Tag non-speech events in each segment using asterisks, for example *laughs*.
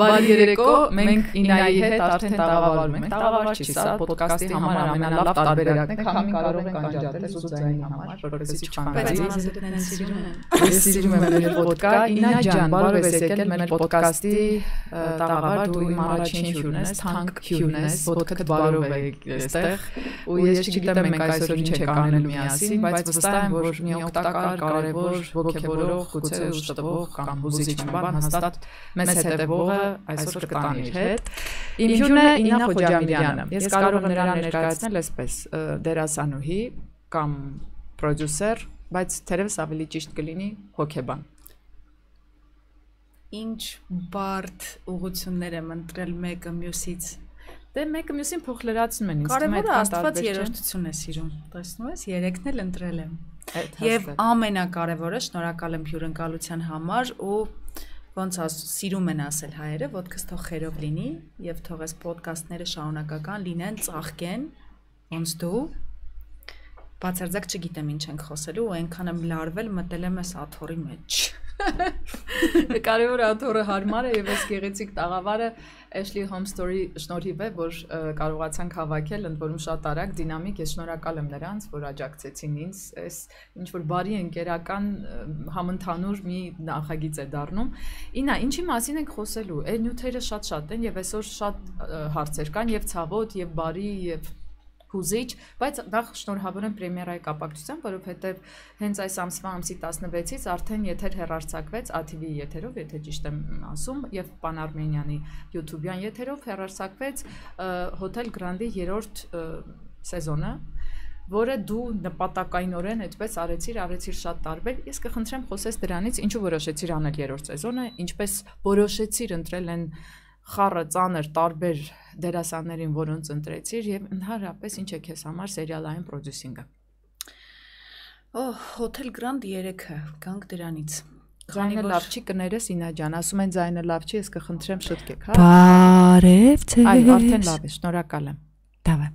Բարի երեկո, մենք Ինայի հետ արդեն տաղավարում ենք։ Տաղավար չի, սա ոդկասթի համար ամենալավ տարբերակն է, քանի կարող ենք անջատել զուգային համար, որովհետեւ չխանգարի։ Ես սիրում եմ մեր ոդկա։ Ինա ջան, բարով ես եկել մեր ոդկասթի տաղավար, դու իմ առաջին հյուրն ես, թանկ հյուրն ես, ոդկդ բարով է այստեղ։ Ու ես չգիտեմ մենք այսօր ինչ ենք անելու միասին, բայց վստահ եմ, որ մի օգտակար, կարևոր, ողջևորող, գուցե ուշտվող կամ հուզիչ բան հաստատ մեզ հետևողը այսօր կտանի իր հետ։ Իմ հյուրն է Ինա Խոջամիրյանը։ Ես կարող եմ նրան ներկայացնել այսպես դերասանուհի կամ պրոդյուսեր, բայց թերևս ավելի ճիշտ կլինի հոկեբան։ Ինչ բարդ ուղություններ եմ ընտրել մեկը մյուսից Դե մեկը մյուսին փոխ լրացնում են, իսկ կարևորը Աստված երրորդություն է սիրում։ Տեսնում ես, երեքն էլ ընտրել եմ։ Եվ ամենակարևորը շնորհակալ եմ հյուրընկալության համար ու ոնց սիրում են ասել հայերը, ոդկս թող խերով լինի եւ թող այս ոդկասթները շարունակական լինեն, ծաղկեն, ոնց դու բացարձակ չգիտեմ ինչ ենք խոսելու ու այնքան եմ լարվել մտել եմ այս աթորի մեջ։ *laughs* Կարևոր աթորը հարմար է եւ այս գեղեցիկ տաղավարը Ashley Home Story շնորհիվ է, որ կարողացանք հավաքել, ընդ որում շատ արագ, դինամիկ, ես շնորհակալ եմ նրանց, որ աջակցեցին ինձ, այս ինչ որ բարի ընկերական համընդհանուր մի նախագիծ է դառնում։ Ինա, ինչի մասին ենք խոսելու։ Այդ նյութերը շատ-շատ են եւ այսօր շատ հարցեր կան եւ ցավոտ եւ բարի եւ հուզիչ, բայց դա շնորհավոր եմ պրեմիերայի կապակցությամբ, որովհետև հենց այս ամսվա ամսի 16-ից արդեն եթեր հեռարձակվեց ATV եթերով, եթե ճիշտ եմ ասում, եւ Պան Արմենյանի YouTube-յան եթերով հեռարձակվեց Hotel Grand-ի 3-րդ սեզոնը, որը դու նպատակայինորեն այդպես արեցիր, արեցիր շատ տարբեր։ Ես կխնդրեմ խոսես դրանից, ինչու որոշեցիր անել երրորդ սեզոնը, ինչպես որոշեցիր ընտրել են խառը ծանր տարբեր դերասաններին, որոնց ընտրեցիր եւ ընդհանրապես ինչ է քեզ համար սերիալային պրոդյուսինգը։ Օհ, Hotel Grand 3-ը, գանք դրանից։ Ձայնը լավ չի կներես Ինա ջան, ասում են ձայնը լավ չի, ես կխնդրեմ շտկեք, հա։ Բարև ձեզ։ Այո, արդեն լավ է, շնորհակալ եմ։ Դավա։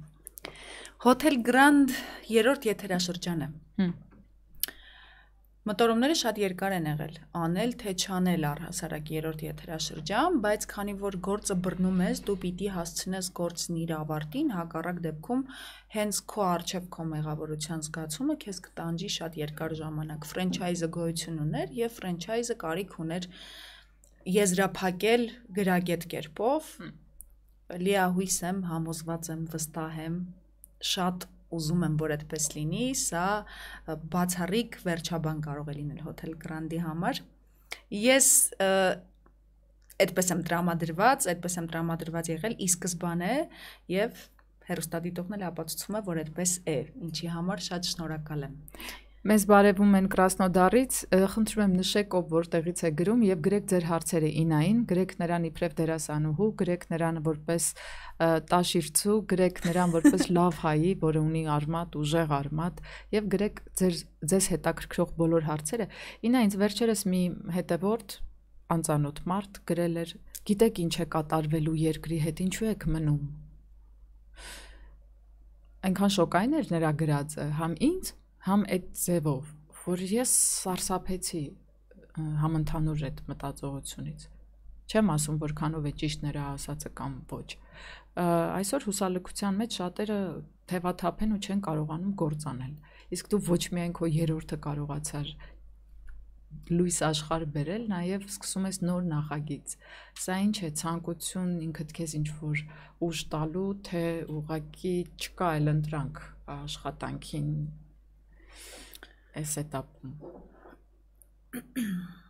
Hotel Grand 3-րդ եթերաշրջանը։ Հմ Մտորումները շատ երկար են եղել, անել թե չանել առհասարակ երրորդ եթերաշրջան, բայց քանի որ գործը բռնում ես, դու պիտի հասցնես գործն իր ավարտին, հակառակ դեպքում հենց քո արժև քո մեղավորության զգացումը քեզ կտանջի շատ երկար ժամանակ։ Ֆրանչայզը գոյություն ուներ եւ ֆրանչայզը կարիք ուներ եզրափակել գրագետ կերպով։ Լիահույս եմ, համոզված եմ, վստահ եմ, շատ ուզում եմ, որ այդպես լինի, սա բացառիկ վերջաբան կարող է լինել Hotel Grand-ի համար։ Ես այդպես եմ տրամադրված, այդպես եմ տրամադրված եղել ի սկզբանե եւ հերոստատիտողն էլ ապացուցում է, որ այդպես է, ինչի համար շատ շնորհակալ եմ։ Մեզ բարևում են Կրասնոդարից, խնդրում եմ նշեք ով որտեղից է գրում եւ գրեք ձեր հարցերը Ինային, գրեք նրան իբրև դերասանուհու, գրեք նրան որպես տաշիրցու, գրեք նրան որպես *laughs* լավ հայի, որը ունի արմատ, ուժեղ արմատ եւ գրեք ձեր ձեզ հետաքրքրող բոլոր հարցերը։ Ինա ինձ վերջերս մի հետևորդ անծանոթ մարդ գրել էր. Գիտեք ինչ է կատարվելու երկրի հետ, ինչու եք մնում։ Այնքան շոկային էր նրա գրածը, համ ինձ համ այդ ձևով, որ ես սարսափեցի համընդհանուր այդ մտածողությունից։ Չեմ ասում որքանով է ճիշտ նրա ասածը կամ ոչ։ Այսօր հուսալքության մեջ շատերը թևաթափեն ու չեն կարողանում գործանել։ Իսկ դու ոչ միայն քո երրորդը կարողացար լույս աշխարհ բերել, նաև սկսում ես նոր նախագիծ։ Սա ինչ է ցանկություն ինքդ քեզ ինչ որ ուժ տալու, թե ուղակի չկա այլ ընտրանք աշխատանքին այս этаպում։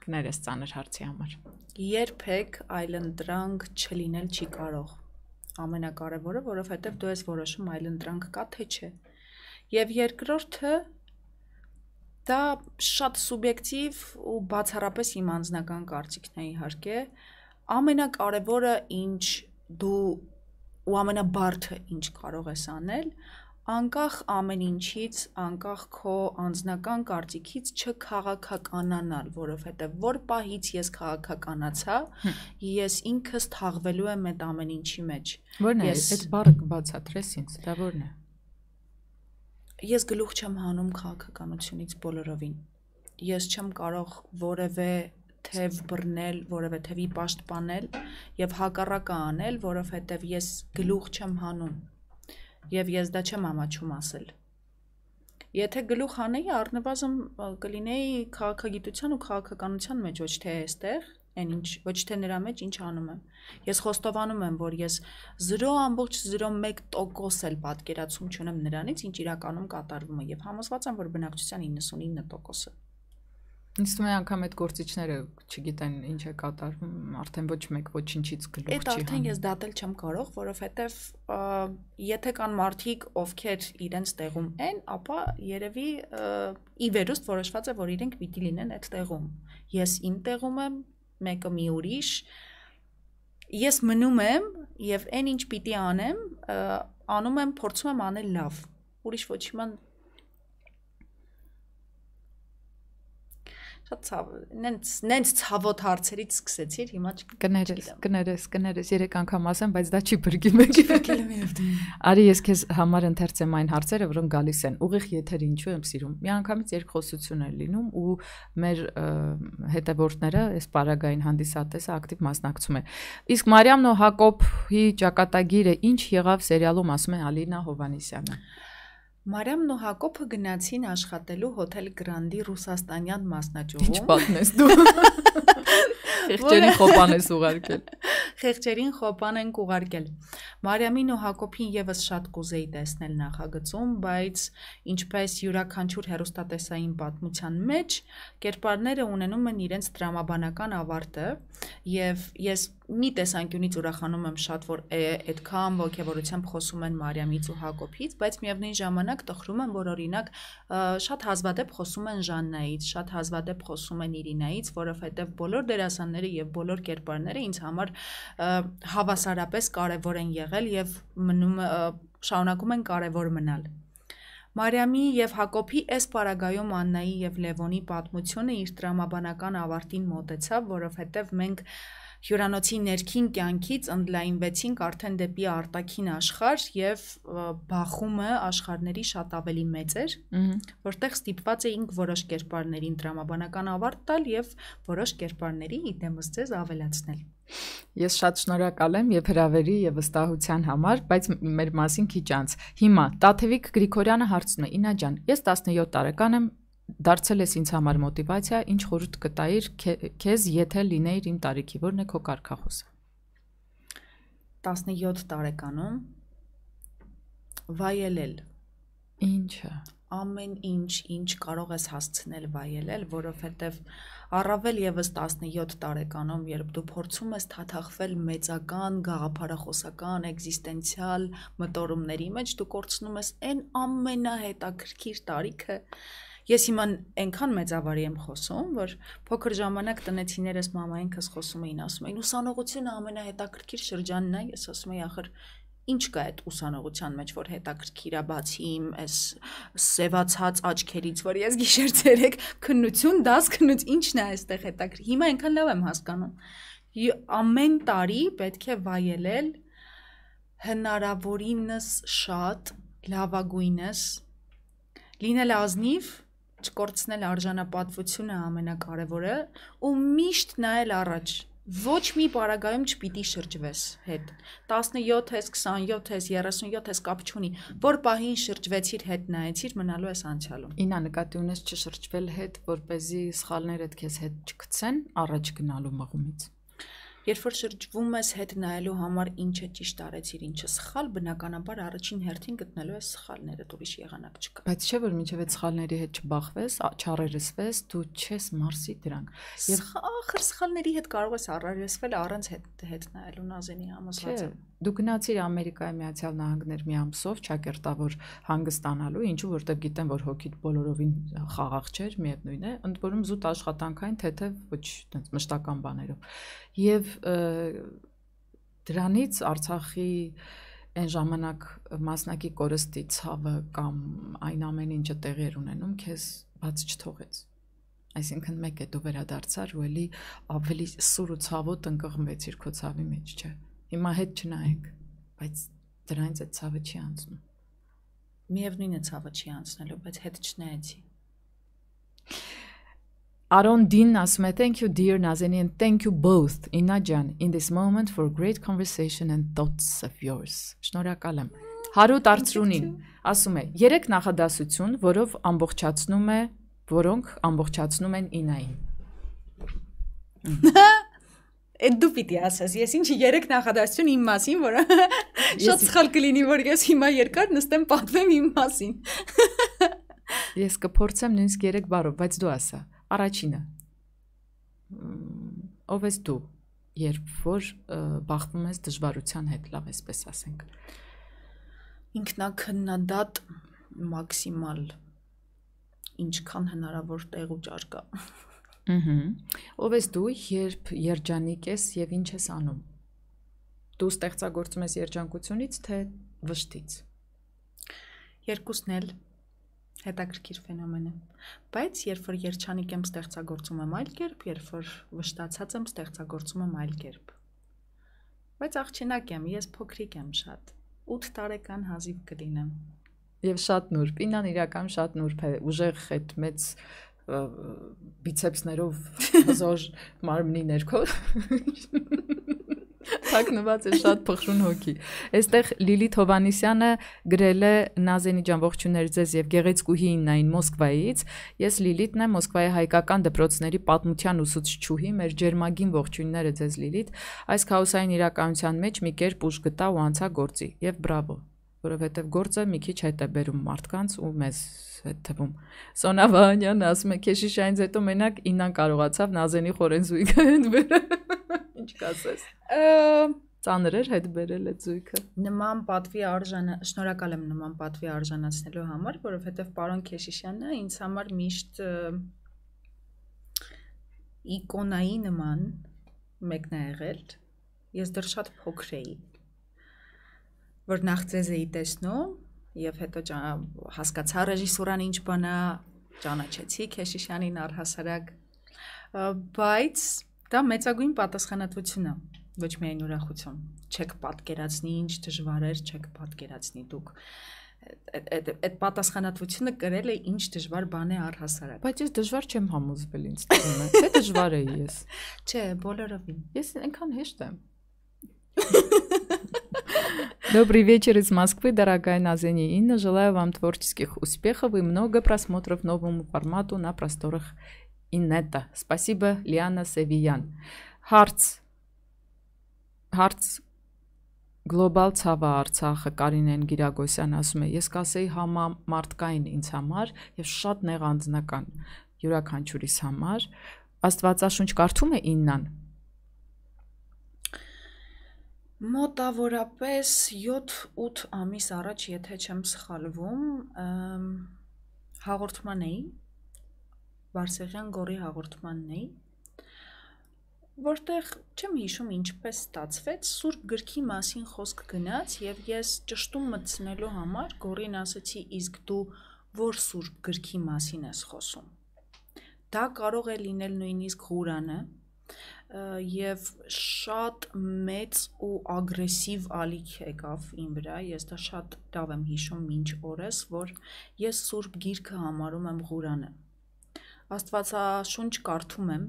Կներես ցաներ հարցի համար։ Երբեք այլընտրանք չլինել չի կարող։ Ամենակարևորը, որովհետև դու ես որոշում այլընտրանք կա թե չէ։ Եվ երկրորդը դա շատ սուբյեկտիվ ու բացառապես իմ անձնական կարծիքն է իհարկե ամենակարևորը ինչ դու ու ամենաբարդը ինչ կարող ես անել անկախ ամեն ինչից, անկախ քո անձնական կարծիքից չքաղաքականանալ, որովհետև որ պահից ես քաղաքականացա, ես ինքս թաղվելու եմ այդ ամեն ինչի մեջ։ Որն է այդ բառը բացատրես ինձ, դա որն է։ Ես գլուխ չեմ հանում քաղաքականությունից բոլորովին։ Ես չեմ կարող որևէ թև բռնել, որևէ թևի պաշտպանել եւ հակառակը անել, որովհետեւ ես գլուխ չեմ հանում։ Եվ ես դա չեմ ամաչում ասել։ Եթե գլուխ հանեի, առնվազն կլինեի քաղաքագիտության ու քաղաքականության մեջ, ոչ թե այստեղ, այն ինչ ոչ թե նրա մեջ ինչ անում եմ։ Ես խոստովանում եմ, որ ես 0.01% էլ պատկերացում չունեմ նրանից, ինչ իրականում կատարվում է եւ համոզված եմ, որ բնակչության 99%-ը Ինձ թվում է անգամ այդ գործիչները չգիտեն ինչ է կատարվում, արդեն ոչ մեկ ոչինչից գլուխ չի հանում։ Այդ արդեն ես դատել չեմ կարող, որովհետև եթե կան մարդիկ, ովքեր իրենց տեղում են, ապա երևի ի վերուստ որոշված է, որ իրենք պիտի լինեն այդ տեղում։ Ես իմ տեղում եմ, մեկը մի ուրիշ ես մնում եմ եւ այն ինչ պիտի անեմ անում եմ փորձում եմ անել լավ ուրիշ ոչի ման շատ ցավ նենց նենց ցավոտ հարցերից սկսեցիր հիմա կներես կներես կներես երեք անգամ ասեմ բայց դա չի բրգի մեկի եւ դու արի ես քեզ համար ընթերցեմ այն հարցերը որոնք գալիս են ուղիղ եթեր ինչու եմ սիրում մի անգամից երկխոսություն է լինում ու մեր հետևորդները այս պարագային հանդիսատեսը ակտիվ մասնակցում է իսկ Մարիամն ու Հակոբի ճակատագիրը ինչ եղավ սերիալում ասում է Ալինա Հովանիսյանը Մարիամն ու Հակոբը գնացին աշխատելու հոթել Գրանդի ռուսաստանյան մասնաճյուղում։ Ինչ պատմես դու։ *laughs* Խեղճերին խոպան ես ուղարկել։ *laughs* Խեղճերին խոպան են ուղարկել։ Մարիամին ու Հակոբին եւս շատ կուզեի տեսնել նախագծում, բայց ինչպես յուրաքանչյուր հերոստատեսային պատմության մեջ, կերպարները ունենում են իրենց դրամաբանական ավարտը, եւ ես մի տեսանկյունից ուրախանում եմ շատ, որ այդքան ողջավորությամբ խոսում են Մարիամից ու Հակոբից, բայց միևնույն ժամանակ տխրում եմ, որ օրինակ շատ հազվադեպ խոսում են Ժաննայից, շատ հազվադեպ խոսում են Իրինայից, որովհետև բոլոր դերասանները եւ բոլոր կերպարները ինձ համար հավասարապես կարևոր են եղել եւ մնում շարունակում են կարևոր մնալ։ Մարիամի եւ Հակոբի այս պարագայում Աննայի եւ Լևոնի պատմությունը իր տրամաբանական ավարտին մոտեցավ, որովհետեւ մենք հյուրանոցի ներքին կյանքից ընդլայնվեցինք արդեն դեպի արտաքին աշխարհ եւ բախումը աշխարհների շատ ավելի մեծ էր, որտեղ ստիպված էինք որոշ կերպարներին դրամաբանական ավարտ տալ եւ որոշ կերպարների իդեմս ձեզ ավելացնել։ Ես շատ շնորհակալ եմ եւ հրավերի եւ վստահության համար, բայց մեր մասին քիչ անց։ Հիմա Տաթևիկ Գրիգորյանը հարցնում է. «Ինա ջան, ես 17 տարեկան եմ, դարձել ես ինձ համար մոտիվացիա, ինչ խորհուրդ կտայիր քեզ, եթե լինեիր իմ տարիքի, ո՞րն է քո կարգախոսը։ 17 տարեկանում վայելել ինչը ամեն ինչ ինչ կարող ես հասցնել վայելել, որովհետև առավել եւս 17 տարեկանում, երբ դու փորձում ես թաթախվել մեծական, գաղափարախոսական, էգզիստենցիալ մտորումների մեջ, դու կորցնում ես այն ամենահետաքրքիր տարիքը, Ես հիմա այնքան մեծավարի եմ խոսում, որ փոքր ժամանակ տնեցիներս մամայինքս խոսում էին, ասում էին ուսանողությունը ամենահետաքրքիր շրջանն է, ես ասում եի ախր ինչ կա այդ ուսանողության մեջ, որ հետաքրքիր է բացի իմ այս սևացած աչքերից, որ ես գիշեր ցերեկ քննություն, դաս քննուց ինչն է այստեղ հետաքրքիր։ Հիմա այնքան լավ եմ հասկանում։ Ամեն տարի պետք է վայելել հնարավորինս շատ լավագույնս լինել ազնիվ չկորցնել արժանապատվությունը ամենակարևորը ու միշտ նայել առաջ ոչ մի պարագայում չպիտի շրջվես հետ 17 ես 27 ես 37 ես կապ չունի որ պահին շրջվեցիր հետ նայեցիր մնալու ես անցյալում ինա նկատի ունես չշրջվել հետ որ เป զի սխալներդ քեզ հետ չգցեն առաջ գնալու մղումից Երբ որ շրջվում ես հետ նայելու համար ինչը ճիշտ արեցիր, ինչը սխալ, բնականաբար առաջին հերթին գտնելու ես սխալները, ուրիշ եղանակ չկա։ Բայց չէ՞ որ մինչև այդ սխալների հետ չբախվես, չառերեսվես, դու չես մարսի դրանք։ Եվ ախր սխալների հետ կարող ես առերեսվել առանց հետ հետ նայելու նազենի համոզված եմ։ Դու գնացիր Ամերիկայի Միացյալ Նահանգներ մի ամսով ճակերտավոր հանգստանալու, ինչու որտեվ գիտեմ, որ հոգիդ բոլորովին խաղաղ չէր, միևնույն է, ընդ որում զուտ աշխատանքային թեթև ոչ այդպես մշտական բաներով։ Եվ դրանից Արցախի այն ժամանակ մասնակի կորստի ցավը կամ այն ամեն ինչը տեղի էր ունենում, քեզ բաց չթողեց։ Այսինքն մեկ է դու վերադարձար ու էլի ավելի սուր ու ցավոտ ընկղմվեցիր քո ցավի մեջ, չէ՞ Հիմա հետ չնայեք, բայց դրանից այդ ցավը չի անցնում։ Միևնույնն է ցավը չի անցնելու, բայց հետ չնայեցի։ Aron Din ասում է thank you dear Nazeni and thank you both Inajan in this moment for great conversation and thoughts of yours։ Շնորհակալ եմ։ Հարութ Արծրունին ասում է. երեք նախադասություն, որով ամբողջացնում է, որոնք ամբողջացնում են Ինային։ *laughs* Այդ դու պիտի ասես, ես ինչի երեք նախադասություն իմ մասին, որը շատ սխալ կլինի, որ ես հիմա երկար նստեմ պատվեմ իմ մասին։ Ես կփորձեմ նույնիսկ երեք բառով, բայց դու ասա։ Առաջինը։ Ով ես դու, երբ որ բախվում ես դժվարության հետ, լավ էսպես ասենք։ Ինքնակնդադատ մաքսիմալ ինչքան հնարավոր տեղ ու ճար կա։ Ահա։ Ով ես դու, երբ երջանիկ ես եւ ինչ ես անում։ Դու ստեղծագործում ես երջանկությունից թե վշտից։ Երկուսն էլ հետաքրքիր ֆենոմեն է։ Բայց երբ որ երջանիկ եմ ստեղծագործում եմ այլ կերպ, երբ որ վշտացած եմ ստեղծագործում եմ այլ կերպ։ Բայց աղջինակ եմ, ես փոքրիկ եմ շատ։ 8 տարեկան հազիվ կլինեմ։ Եվ շատ նուրբ։ Ինան իրական շատ նուրբ է, ուժեղ այդ մեծ բիցեպսներով *laughs* հզոր մարմնի ներքո թաքնված է շատ փխրուն հոգի։ Այստեղ Լիլիթ Հովանիսյանը գրել է Նազենի ջան ողջուններ ձեզ եւ գեղեցկուհի Իննային Մոսկվայից։ Ես Լիլիթն եմ Մոսկվայի հայկական դպրոցների պատմության ուսուցչուհի, մեր ջերմագին ողջույնները ձեզ Լիլիթ։ Այս քաոսային իրականության մեջ մի կերպ ուժ գտա ու անցա գործի եւ բրավո որովհետև գործը մի քիչ հետ է բերում մարդկանց ու մեզ հետ թվում։ Սոնա Վահանյանն ասում է քեշիշայից հետո մենակ ինան կարողացավ Նազենի խորենզույգը *laughs* հետ բերել։ Ինչ կասես։ Ծանր էր հետ բերել այդ զույգը։ Նման պատվի արժանը, շնորհակալ եմ նման պատվի արժանացնելու համար, որովհետև պարոն Քեշիշյանը ինձ համար միշտ իկոնայի նման մեկն է եղել։ Ես դեռ շատ փոքր էի որ նախ ձեզ էի տեսնում եւ հետո հասկացա ռեժիսորան ինչ բան է, ճանաչեցի Քեշիշյանին առհասարակ, բայց դա մեծագույն պատասխանատվություն է ոչ միայն ուրախություն չեք պատկերացնի ինչ դժվարեր չեք պատկերացնի դուք այդ այդ պատասխանատվությունը կրել է ինչ դժվար բան է առհասարակ։ Բայց ես դժվար չեմ համոզվել ինձ թվում է։ Թե դժվար էի ես։ Չէ, բոլորովին։ Ես այնքան հեշտ եմ։ *laughs* Добрый вечер из Москвы, дорогая Назени Инна. Желаю вам творческих успехов и много просмотров новому формату на просторах Иннета. Спасибо, Лиана Севиян. Հարց Հարց Global ցավը Արցախը Կարինեն Գիրագոսյան ասում է ես կասեի համամարտկային ինձ համար եւ շատ նեղանձնական յուրաքանչյուրիս համար Աստվածաշունչ կարդում է Իննան Մոտավորապես 7-8 ամիս առաջ, եթե չեմ սխալվում, հաղորդման էի, Բարսեղյան գորի հաղորդմանն էի, որտեղ չեմ հիշում ինչպես ստացվեց, Սուրբ գրքի մասին խոսք գնաց եւ ես ճշտում մտցնելու համար գորին ասացի, իսկ դու որ Սուրբ գրքի մասին ես խոսում։ Դա կարող է լինել նույնիսկ Ղուրանը, եւ շատ մեծ ու ագրեսիվ ալիք եկավ իմ վրա ես դա շատ լավ եմ հիշում մինչ օրս որ ես սուրբ գիրքը համարում եմ Ղուրանը Աստվածաշունչ կարդում եմ.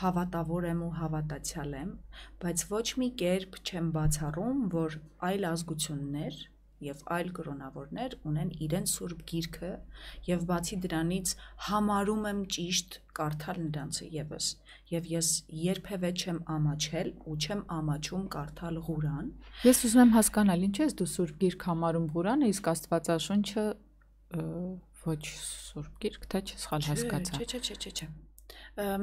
Հավատավոր եմ ու հավատացյալ եմ բայց ոչ մի կերպ չեմ բացառում որ այլ ազգություններ եւ այլ կրոնավորներ ունեն իրեն սուրբ գիրքը եւ բացի դրանից համարում եմ ճիշտ կարդալ նրանցը եւս եւ ես երբևէ չեմ ամաչել ու չեմ ամաչում կարդալ Ղուրան ես ուզում եմ հասկանալ ինչ ես դու սուրբ գիրք համարում Ղուրանը իսկ Աստվածաշունչը ոչ սուրբ գիրք թե չսխալ հասկացա չէ չէ չէ չէ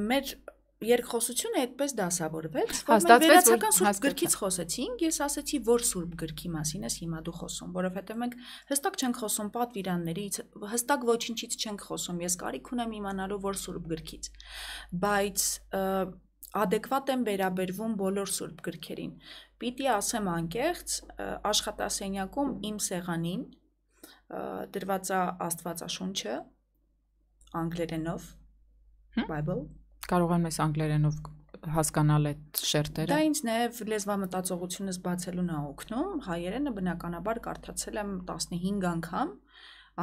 մեր երկխոսությունը այդպես դասավորվեց, որ մենք վերացական սուրբ գրքից խոսեցինք, ես ասացի, որ սուրբ գրքի մասին ես հիմա դու խոսում, որովհետև մենք հստակ չենք խոսում պատվիրաններից, հստակ ոչինչից չենք խոսում, ես կարիք ունեմ իմանալու, որ սուրբ գրքից։ Բայց adekvat եմ վերաբերվում բոլոր սուրբ գրքերին։ Պիտի ասեմ անկեղծ, աշխատասենյակում իմ սեղանին դրված է Աստվածաշունչը անգլերենով Bible Կարող եմ ես անգլերենով հասկանալ այդ շերտերը։ Դա ինձ նաև լեզվամտածողությունս բացելուն է օգնում։ Հայերենը բնականաբար կարդացել եմ 15 անգամ,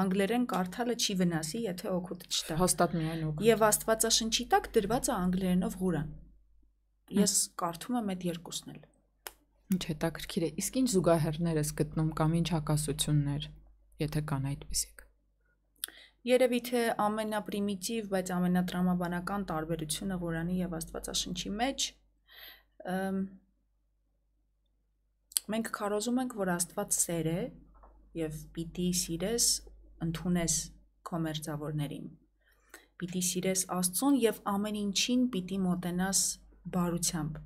անգլերեն կարդալը չի վնասի, եթե օգուտ չտա։ Հաստատ միայն օգուտ։ Եվ Աստվածաշնչի տակ դրված է անգլերենով Ղուրան։ Ես կարդում եմ այդ երկուսն էլ։ Ինչ հետաքրքիր է։ Իսկ ինչ զուգահեռներ ես գտնում կամ ինչ հակասություններ, եթե կան այդպիսիք։ Երևի թե ամենապրիմիտիվ, բայց ամենատրամաբանական տարբերությունը Ղուրանի եւ Աստվածաշնչի մեջ մենք քարոզում ենք, որ Աստված սեր է եւ պիտի սիրես ընդունես քո մերձավորներին։ Պիտի սիրես Աստծուն եւ ամեն ինչին պիտի մոտենաս բարությամբ։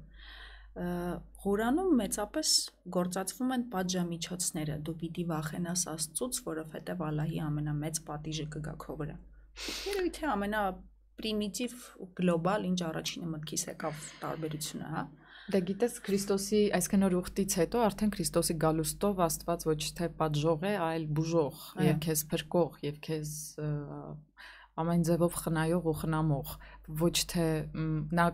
Ղուրանում մեծապես գործածվում են պատժամիջոցները։ Դու պիտի վախենաս Աստծուց, որովհետեւ Ալլահի ամենամեծ պատիժը կգա քո վրա։ Երևի թե ամենա պրիմիտիվ գլոբալ ինչ առաջինը մտքիս եկավ տարբերությունը, հա։ Դե գիտես Քրիստոսի այսքան օր ուխտից հետո արդեն Քրիստոսի գալուստով Աստված ոչ թե պատժող է, այլ բուժող եւ քեզ փրկող եւ քեզ ամեն ձևով խնայող ու խնամող ոչ թե նա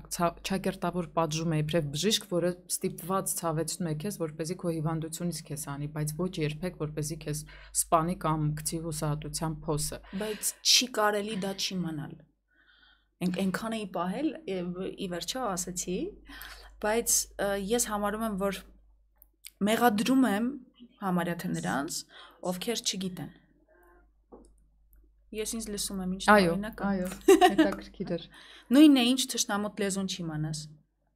ճակերտավոր պատժում է իբրև բժիշկ, որը ստիպված ցավեցնում է քեզ, որպեսզի քո հիվանդությունից քեզ անի, բայց ոչ երբեք որպեսզի քեզ սպանի կամ գցի հուսահատության փոսը։ Բայց չի կարելի դա չի մնալ։ Այնքան էի պահել, ի վերջո ասացի, բայց ես համարում եմ, որ մեղադրում եմ համարյա թե նրանց, ովքեր չգիտեն։ Ես ինձ լսում եմ ինչ օրինակ։ Այո, հետաքրքիր էր։ *laughs* Նույնն է ինչ ճշնամոտ լեզուն չիմանաս։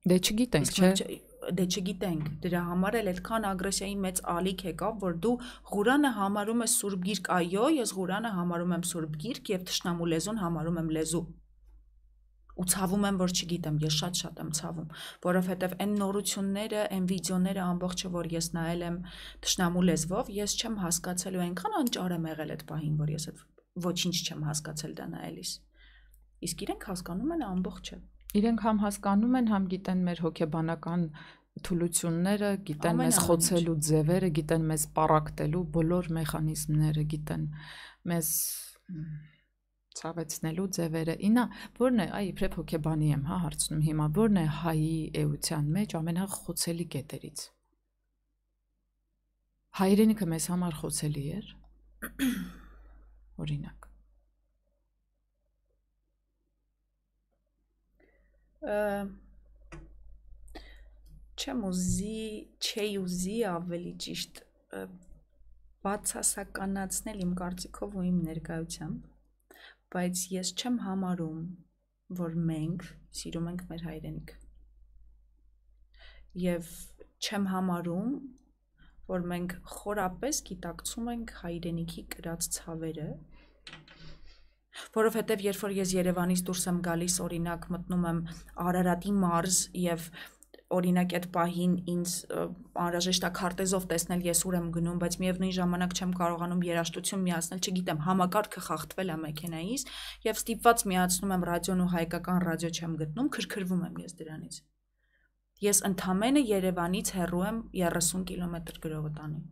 Դե չգիտենք, չէ՞ դե չգիտենք դրա համար էլ այդքան ագրեսիայի մեծ ալիք եկավ որ դու Ղուրանը համարում ես սուրբ գիրք այո ես Ղուրանը համարում եմ սուրբ գիրք եւ ճշնամու լեզուն համարում եմ լեզու ու ցավում եմ, որ չգիտեմ, ես շատ-շատ եմ ցավում, որովհետև այն նորությունները, այն վիդեոները ամբողջը, որ ես նայել եմ ճշնամու լեզվով, ես չեմ հասկացել ու այնքան անճար եմ եղել այդ պահին, որ ես այդ ոչինչ չեմ հասկացել դա նայելիս։ Իսկ իրենք հասկանում են ամբողջը։ Իրենք համ հասկանում են, համ գիտեն մեր հոգեբանական թուլությունները, գիտեն մեզ խոցելու ձևերը, գիտեն մեզ պարակտելու բոլոր մեխանիզմները, գիտեն մեզ ցավեցնելու ձևերը։ Ինա ո՞րն է, այ իբրև հոգեբանի եմ, հա, հարցնում հիմա, ո՞րն է հայի էության մեջ ամենախոցելի կետերից։ Հայրենիքը մեզ համար խոցելի էր։ *clears throat* Օրինակ։ չեմ ուզի, չի ուզի ավելի ճիշտ բացասականացնել իմ կարծիքով ու իմ ներկայությամբ բայց ես չեմ համարում, որ մենք սիրում ենք մեր հայրենիք։ Եվ չեմ համարում, որ մենք խորապես գիտակցում ենք հայրենիքի կրած ցավերը, որովհետև երբ որ ես Երևանից դուրս եմ գալիս, օրինակ մտնում եմ Արարատի մարզ եւ օրինակ այդ պահին ինձ անհրաժեշտ է քարտեզով տեսնել ես ուր եմ գնում, բայց միևնույն ժամանակ չեմ կարողանում երաշտություն միացնել, չգիտեմ, համակարգը խախտվել է մեքենայից եւ ստիպված միացնում եմ ռադիոն ու հայկական ռադիո չեմ գտնում, քրքրվում եմ ես դրանից։ Ես ընդամենը Երևանից հեռու եմ 30 կիլոմետր գրողոտանի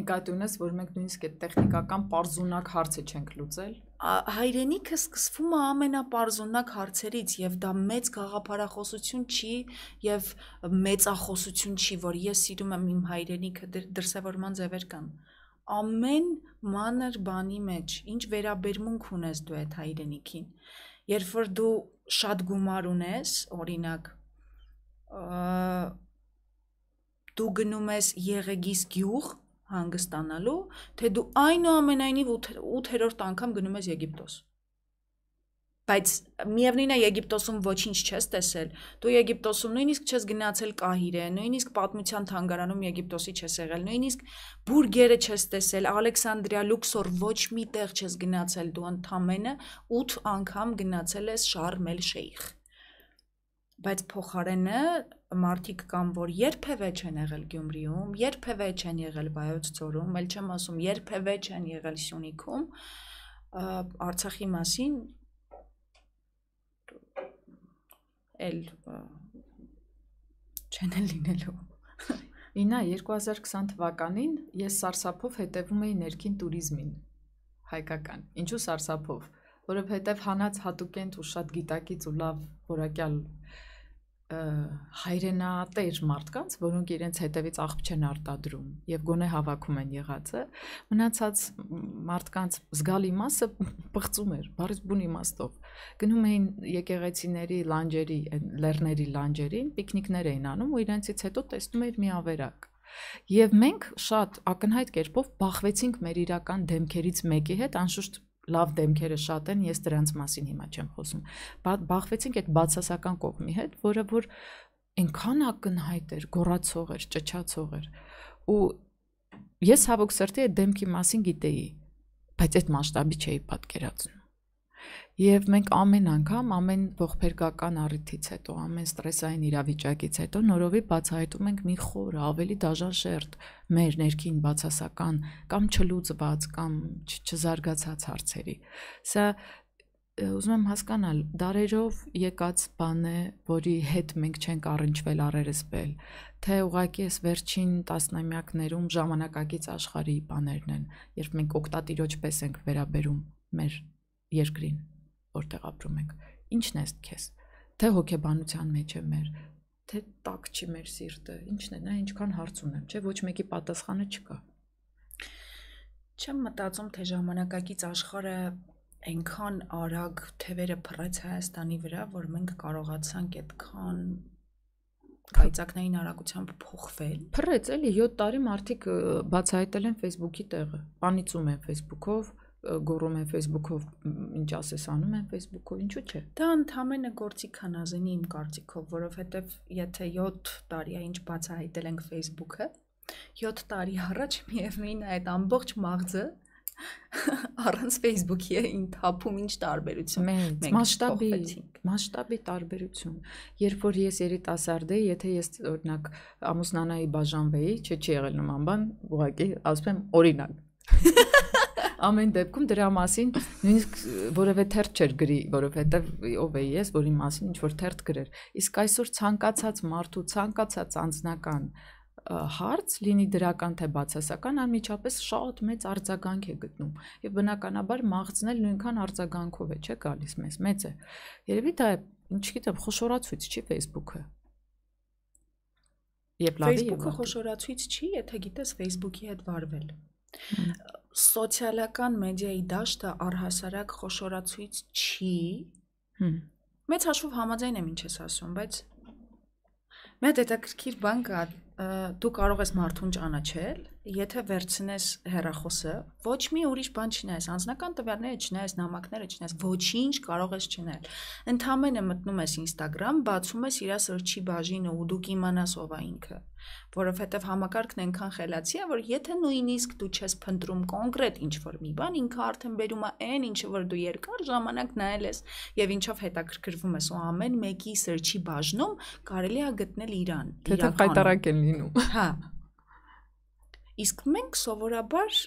նկատի ունես, որ մենք նույնիսկ այդ տեխնիկական པարզունակ հարցը չենք լուծել։ Հայրենիքը սկսվում է ամենապարզունակ հարցերից եւ դա մեծ գաղափարախոսություն չի եւ մեծախոսություն չի, որ ես սիրում եմ իմ հայրենիքը, դրսևորման ձևեր կան ամեն մանր բանի մեջ ինչ վերաբերմունք ունես դու այդ հայրենիքին երբ որ դու շատ գումար ունես օրինակ դու գնում ես եղեգիս գյուղ հանգստանալու, թե դու այնուամենայնիվ 8-րդ անգամ գնում ես Եգիպտոս։ Բայց միևնույնն է Եգիպտոսում ոչինչ չես տեսել։ Դու Եգիպտոսում նույնիսկ չես գնացել Կահիրե, նույնիսկ պատմության թանգարանում Եգիպտոսի չես եղել, նույնիսկ բուրգերը չես տեսել, Ալեքսանդրիա, Լուքսոր ոչ մի տեղ չես գնացել, դու ընդամենը 8 անգամ գնացել ես Շարմ էլ Շեյխ բայց փոխարենը մարդիկ կան, որ երբևէ չեն եղել Գյումրիում, երբևէ չեն եղել Վայոց ձորում, ել չեմ ասում, երբևէ չեն եղել Սյունիքում, Արցախի մասին էլ չեն էլ լինելու։ Ինա 2020 թվականին ես սարսափով հետևում էի ներքին туриզմին հայկական։ Ինչու սարսափով, որովհետև հանած հատուկենտ ու շատ գիտակից ու լավ որակյալ հայրենատեր մարդկանց, որոնք իրենց հետևից աղբ չեն արտադրում եւ գոնե հավաքում են եղածը, մնացած մարդկանց զգալի մասը բղծում էր, բարից բուն իմաստով։ Գնում էին եկեղեցիների լանջերի, լեռների լանջերին, պիկնիկներ էին անում ու իրենցից հետո տեսնում էր մի ավերակ։ Եվ մենք շատ ակնհայտ կերպով բախվեցինք մեր իրական դեմքերից մեկի հետ, անշուշտ լավ դեմքերը շատ են, ես դրանց մասին հիմա չեմ խոսում։ Բախվեցինք այդ բացասական կողմի հետ, որը որ այնքան ակնհայտ էր, գոռացող էր, ճճացող էր։ Ու ես հավոք սրտի այդ դեմքի մասին գիտեի, բայց այդ մասշտաբի չէի պատկերացնում։ Եվ մենք ամեն անգամ, ամեն ողբերգական առիթից հետո, ամեն ստրեսային իրավիճակից հետո նորովի բացահայտում ենք մի խոր, ավելի դաժան շերտ մեր ներքին բացասական կամ չլուծված կամ չզարգացած հարցերի։ Սա ուզում եմ հասկանալ, դարերով եկած բան է, որի հետ մենք չենք առնչվել առերս բել, թե ուղղակի էս վերջին տասնամյակներում ժամանակակից աշխարհի բաներն են, երբ մենք օկտատիրոջ պես ենք վերաբերում մեր երկրին որտեղ ապրում ենք։ Ինչն է քեզ։ Թե հոգեբանության մեջ է մեր, թե տակ չի մեր սիրտը։ Ինչն է, նա ինչքան հարց ունեմ, չէ, ոչ մեկի պատասխանը չկա։ Չեմ մտածում, թե ժամանակակից աշխարհը այնքան արագ թևերը փռեց Հայաստանի վրա, որ մենք կարողացանք այդքան կայծակնային արագությամբ փոխվել։ Փռեց էլի 7 տարի մարդիկ բացահայտել են Facebook-ի տեղը, անիծում են Facebook-ով, գոռում են Facebook-ով, ինչ ասես անում են Facebook-ով, ինչու՞ չէ։ Դա ընդհանրապես գործիք հանազինի իմ կարծիքով, որովհետև եթե 7 տարի է ինչ բացահայտել ենք Facebook-ը, 7 տարի առաջ միևնույն է այդ ամբողջ մաղձը *laughs* առանց Facebook-ի է ինթափում ինչ տարբերություն մենք մասշտաբի մասշտաբի տարբերություն երբ որ ես երիտասարդ էի եթե ես օրինակ ամուսնանայի բաժանվեի չէ չի եղել նման բան ուղղակի ասում եմ օրինակ *laughs* ամեն դեպքում դրա մասին նույնիսկ որևէ թերթ չէր գրի, որովհետև ով էի ես, որի մասին ինչ որ թերթ գրեր։ Իսկ այսօր ցանկացած մարդու ցանկացած անձնական հարց լինի դրական թե բացասական անմիջապես շատ մեծ արձագանք է գտնում եւ բնականաբար մաղցնել նույնքան արձագանքով է չէ գալիս մեզ մեծ է երևի դա չգիտեմ խոշորացույց չի Facebook-ը Եվ լավի Facebook-ը խոշորացույց չի, եթե գիտես Facebook-ի հետ վարվել սոցիալական մեդիայի դաշտը առհասարակ խոշորացույց չի։ Մեծ հաշվով համաձայն եմ ինչ ես ասում, բայց մի հատ հետաքրքիր բան կա, դու կարող ես մարդուն ճանաչել, եթե վերցնես հեռախոսը, ոչ մի ուրիշ բան չնայես, անձնական տվյալները չնայես, նամակները չնայես, ոչինչ կարող ես չնել։ Ընդհանրապես մտնում ես Instagram, բացում ես իր search-ի բաժինը ու դու կիմանաս ով է ինքը որովհետև համակարգն այնքան խելացի է, որ եթե նույնիսկ դու չես փնտրում կոնկրետ ինչ-որ մի բան, ինքը արդեն բերում է այն, ինչը որ դու երկար ժամանակ նայել ես եւ ինչով հետաքրքրվում ես ու ամեն մեկի search-ի բաժնում կարելի է գտնել իրան։ Դա խայտարակ են լինում։ Հա։ Իսկ մենք սովորաբար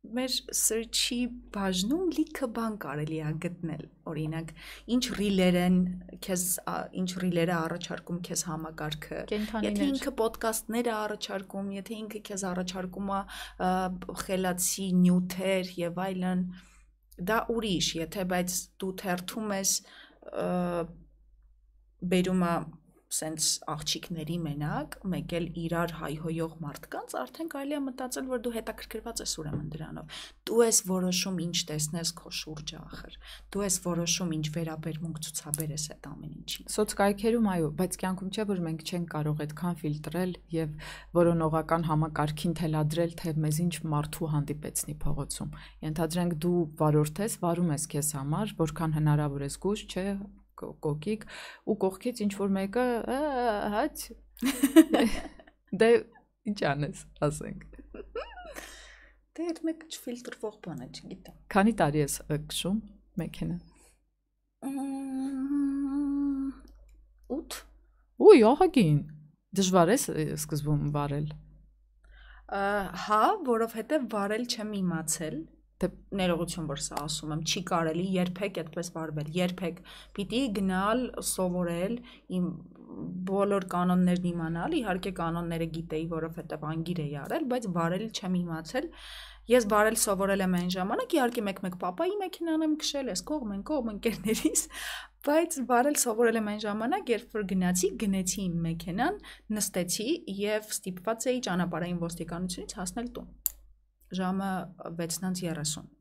մեր search-ի բաժնում լիքը բան կարելի է գտնել։ Օրինակ, ինչ ռիլեր են, քեզ ինչ ռիլեր է առաջարկում քեզ համակարգը։ Եթե ինքը ոդկասթներ է առաջարկում, եթե ինքը քեզ առաջարկում է խելացի նյութեր եւ այլն, դա ուրիշ, եթե բայց դու թերթում ես բերում է սենց աղջիկների մենակ, մեկ էլ իրար հայհոյող մարդկանց, արդեն կարելի է մտածել, որ դու հետաքրքրված ես ուրեմն դրանով։ Դու ես որոշում ինչ տեսնես քո շուրջը ախր։ Դու ես որոշում ինչ վերաբերմունք ցուցաբերես այդ ամեն ինչին։ Սոցկայքերում այո, բայց կյանքում չէ որ մենք չենք կարող այդքան ֆիլտրել եւ որոնողական համակարգին թելադրել, թե մեզ ինչ մարդու հանդիպեցնի փողոցում։ Ենթադրենք դու վարորդ ես, վարում ես քեզ համար, որքան հնարավոր է զգուշ, չէ, կոկիկ ու կողքից ինչ որ մեկը հաց *laughs* դե ինչ անես ասենք դե այդ մեկը չֆիլտրվող բան է չգիտեմ քանի տարի ես քշում մեքենա 8 Ուй, ահագին։ Դժվար է սկզբում վարել։ Հա, որովհետև վարել չեմ իմացել դե ներողություն որ սա ասում եմ, չի կարելի երբեք այդպես վարվել, երբեք։ Պիտի գնալ սովորել իմ բոլոր կանոններն իմանալ, իհարկե կանոնները գիտեի, որովհետև անգիր էի արել, բայց վարել չեմ իմացել։ Ես վարել սովորել եմ այն ժամանակ, իհարկե մեկ-մեկ papayi մեքենան եմ քշել, ես կողմ են կողմ ընկերներիս, բայց վարել սովորել եմ այն ժամանակ, երբ որ գնացի, գնեցի իմ մեքենան, նստեցի եւ ստիպված էի ճանապարհային ոստիկանությունից հասնել տուն։ Ժամը 6:30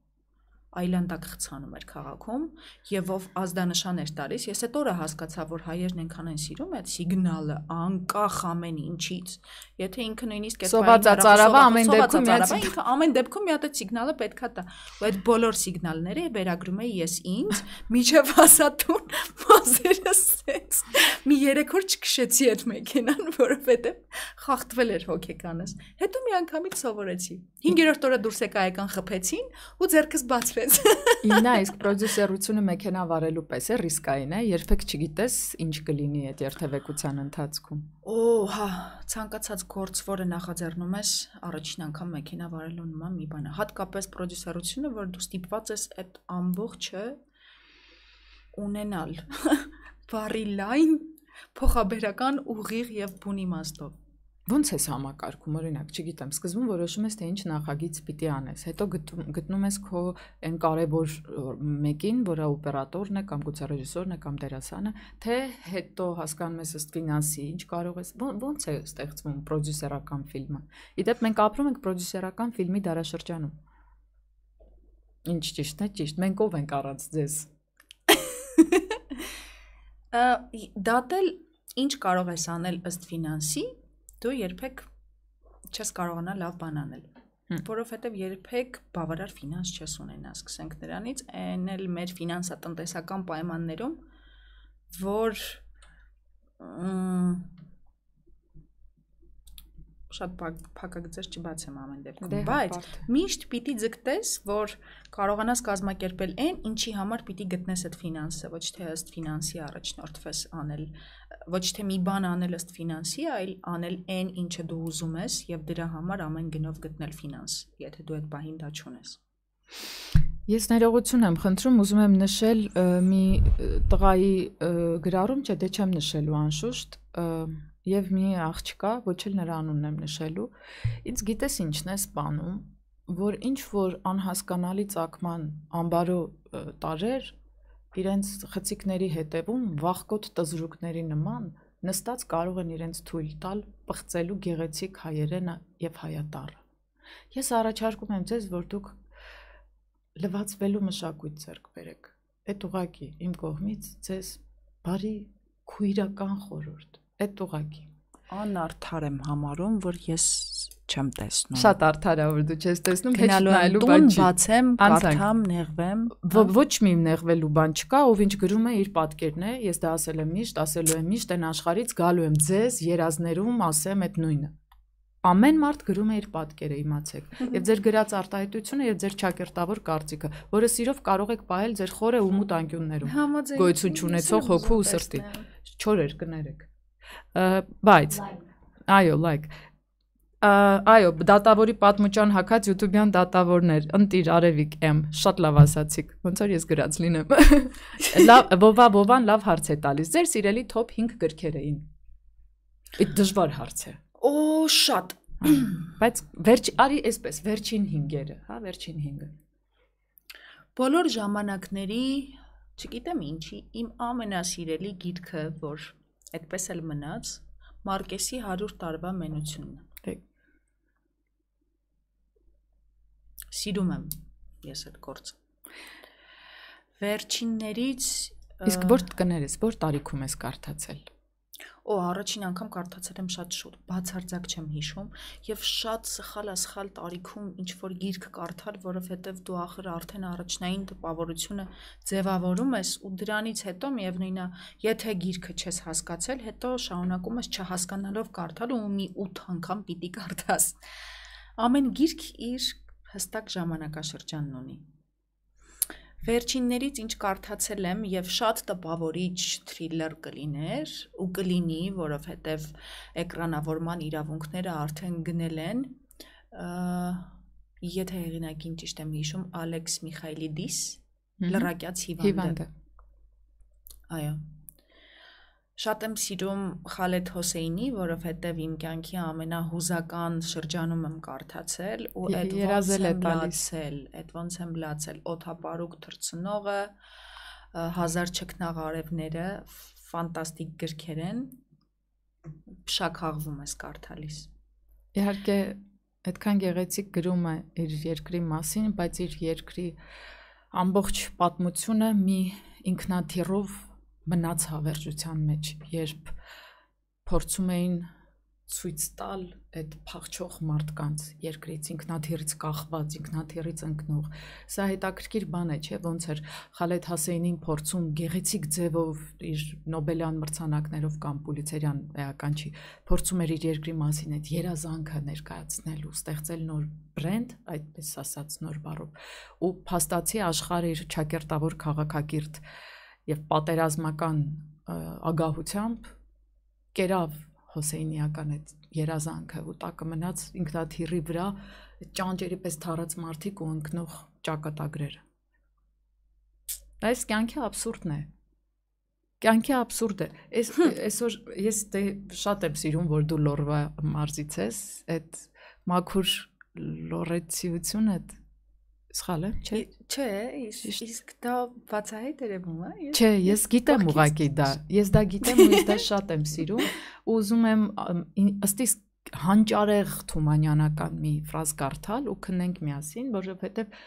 այլանդակ խցանում էր քաղաքում եւ ով ազդանշան էր տալիս ես այդ օրը հասկացա որ հայերն այնքան են սիրում այդ սիգնալը անկախ ամեն ինչից եթե ինքը նույնիսկ այդ սովածածարավը ամեն դեպքում ինքը ամեն դեպքում մի հատ այդ սիգնալը պետքա տա ու այդ բոլոր սիգնալները վերագրում էի ես ինձ միջև հասատուն մազերս սենց մի երեք օր չքշեցի այդ մեքենան որովհետեւ խախտվել էր հոգեկանս հետո մի անգամից սովորեցի 5-րդ օրը դուրս եկա եկան խփեցին ու ձերքս բացվեց ստացվեց։ Իննա իսկ պրոդյուսերությունը մեքենա վարելու պես է ռիսկային է, երբեք չգիտես ինչ կլինի այդ երթևեկության ընթացքում։ Օ, հա, ցանկացած գործ, որը նախաձեռնում ես, առաջին անգամ մեքենա վարելու նման մի բան է։ Հատկապես պրոդյուսերությունը, որ դու ստիպված ես այդ ամբողջը ունենալ։ *laughs* Բարի լայն, փոխաբերական, ուղիղ եւ բուն իմաստով։ Ոնց ես համակարգում, օրինակ, չգիտեմ, սկզբում որոշում ես թե ինչ նախագիծ պիտի անես, հետո գտնում ես քո այն կարևոր մեկին, որը օպերատորն է կամ գուցե ռեժիսորն է կամ դերասանը, թե հետո հասկանում ես ըստ ֆինանսի, ինչ կարող ես, ոնց է ստեղծվում պրոդյուսերական ֆիլմը։ Իդեպ մենք ապրում ենք պրոդյուսերական ֆիլմի դարաշրջանում։ Ինչ ճիշտ է, ճիշտ։ Մենք ով ենք առանց ձեզ։ Դատել ինչ կարող ես անել ըստ ֆինանսի դու երբեք չես կարողանա լավ բան անել որովհետև երբեք բավարար ֆինանս չես ունենա, սկսենք նրանից, այն էլ մեր ֆինանսատնտեսական պայմաններում, որ շատ փակագծեր չբացեմ ամեն դեպքում, դե, բայց միշտ պիտի ձգտես, որ կարողանաս կազմակերպել այն, ինչի համար պիտի գտնես այդ ֆինանսը, ոչ թե ըստ ֆինանսի առաջնորդվես անել, ոչ թե մի բան անել ըստ ֆինանսի, այլ անել այն, ինչը դու ուզում ես եւ դրա համար ամեն գնով գտնել ֆինանս, եթե դու այդ բանին դա չունես։ Ես ներողություն եմ խնդրում, ուզում եմ նշել մի տղայի գրառում, չէ, դե չեմ նշելու անշուշտ, եւ մի աղջկա, ոչ էլ նրա անունն եմ նշելու։ Ինձ գիտես ինչն է սپانում, որ ինչ որ անհասկանալի ցակման ամբարո տարեր իրենց խցիկների հետևում վախկոտ տզրուկների նման նստած կարող են իրենց թույլ տալ պղծելու գեղեցիկ հայերենը եւ հայատարը։ Ես առաջարկում եմ ձեզ, որ դուք լվացվելու մշակույթ ձեռք բերեք։ Այդ ուղակի իմ կողմից ձեզ բարի քույրական խորհուրդ այդ ուղակի անարդար եմ համարում, որ ես չեմ տեսնում։ Շատ արդար է, որ դու չես տեսնում, հեչ նայելու բան չի։ Բացեմ, կարդամ, նեղվեմ։ Ոչ մի նեղվելու բան չկա, ով ինչ գրում է իր պատկերն է, ես դա ասել եմ միշտ, ասելու եմ միշտ, այն աշխարից գալու եմ ձեզ երազներում ասեմ այդ նույնը։ Ամեն մարդ գրում է իր պատկերը, իմացեք։ Եվ ձեր գրած արտահայտությունը եւ ձեր ճակերտավոր կարծիքը, որը սիրով կարող եք ողել ձեր խորը ու մութ անկյուններում։ Գոյություն ունեցող հոգու ու սրտի։ Չորեր կներեք բայց այո, like այո, դատավորի պատմուճան հակած YouTube-յան դատավորներ, ընտիր Արևիկ M, շատ լավ ասացիք։ Ոնց որ ես գրած լինեմ։ *laughs* Լավ, բովա բովան լավ հարց է տալիս։ Ձեր սիրելի top 5 գրքեր էին։ Այդ դժվար հարց է։ Օ, շատ։ Բայց վերջ արի այսպես, վերջին 5-երը, հա, վերջին 5-ը։ Բոլոր ժամանակների, չգիտեմ ինչի, իմ ամենասիրելի գիրքը, որ Այդպես էլ մնաց Մարկեսի 100 տարվա մենությունն։ Դե Սիրում եմ ես այդ գործը։ Վերջիններից Իսկ որ կներես, որ տարիքում ես կարդացել։ Օ, առաջին անգամ կարդացել եմ շատ շուտ, բացարձակ չեմ հիշում եւ շատ սխալ ասխալ տարիքում ինչ որ գիրք կարդալ, որովհետեւ դու ախր արդեն առաջնային տպավորությունը ձևավորում ես ու դրանից հետո միևնույնն է, եթե գիրքը չես հասկացել, հետո շարունակում ես չհասկանալով կարդալ ու մի 8 անգամ պիտի կարդաս։ Ամեն գիրք իր հստակ ժամանակաշրջանն ունի։ Վերջիններից ինչ կարդացել եմ եւ շատ տպավորիչ թրիլեր կլիներ ու կլինի, որովհետեւ էկրանավորման իրավունքները արդեն գնել են եթե հեղինակին ճիշտ եմ հիշում, Ալեքս Միխայլիդիս, լրակյաց հիվանդը։ Հիվանդը։ Այո։ Շատ եմ սիրում Խալեդ Հոսեյնի, որովհետև իմ կյանքի ամենահուզական շրջանում եմ կարդացել ու այդ երազել է ոնց եմ տալիս։ լացել, այդ ոնց եմ լացել օթապարուկ թրցնողը, հազար չքնաղարևները, ֆանտաստիկ գրքեր են։ Շաքաղվում ես կարդալիս։ Իհարկե, այդքան գեղեցիկ գրում է իր երկրի մասին, բայց իր երկրի ամբողջ պատմությունը մի ինքնաթիռով մնաց հավերժության մեջ, երբ փորձում էին ցույց տալ այդ փախչող մարդկանց երկրից ինքնաթիռից կախված, ինքնաթիռից ընկնող։ Սա հետաքրքիր բան է, չէ՞, ոնց էր Խալեդ Հասեյնին փորձում գեղեցիկ ձևով իր Նոբելյան մրցանակներով կամ Պուլիցերյան էական չի, փորձում էր իր երկրի մասին այդ երազանքը ներկայացնել ու ստեղծել նոր բրենդ, այդպես ասած նոր բառով։ Ու փաստացի աշխարհը իր ճակերտավոր քաղաքակիրթ եւ պատերազմական ագահությամբ կերավ հոսեյնիական այդ երազանքը ու տակը մնաց ինքնաթիռի վրա ճանճերի պես թարած մարդիկ ու ընկնող ճակատագրերը։ Դա էս կյանքի абսուրդն է։ Կյանքի абսուրդ է։ Այս այսօր ես դե շատ եմ սիրում, որ դու լորվա մարզից ես, այդ մաքուր լորեցիությունը, այդ սխալ է, չէ։ Չէ, իսկ դա բացահայտ երևում է։ Չէ, ես գիտեմ ուղակի դա։ Ես դա գիտեմ ու ես դա շատ եմ սիրում ու ուզում եմ ըստ իս հանճարեղ Թումանյանական մի ֆրազ կարդալ ու քննենք միասին, որովհետև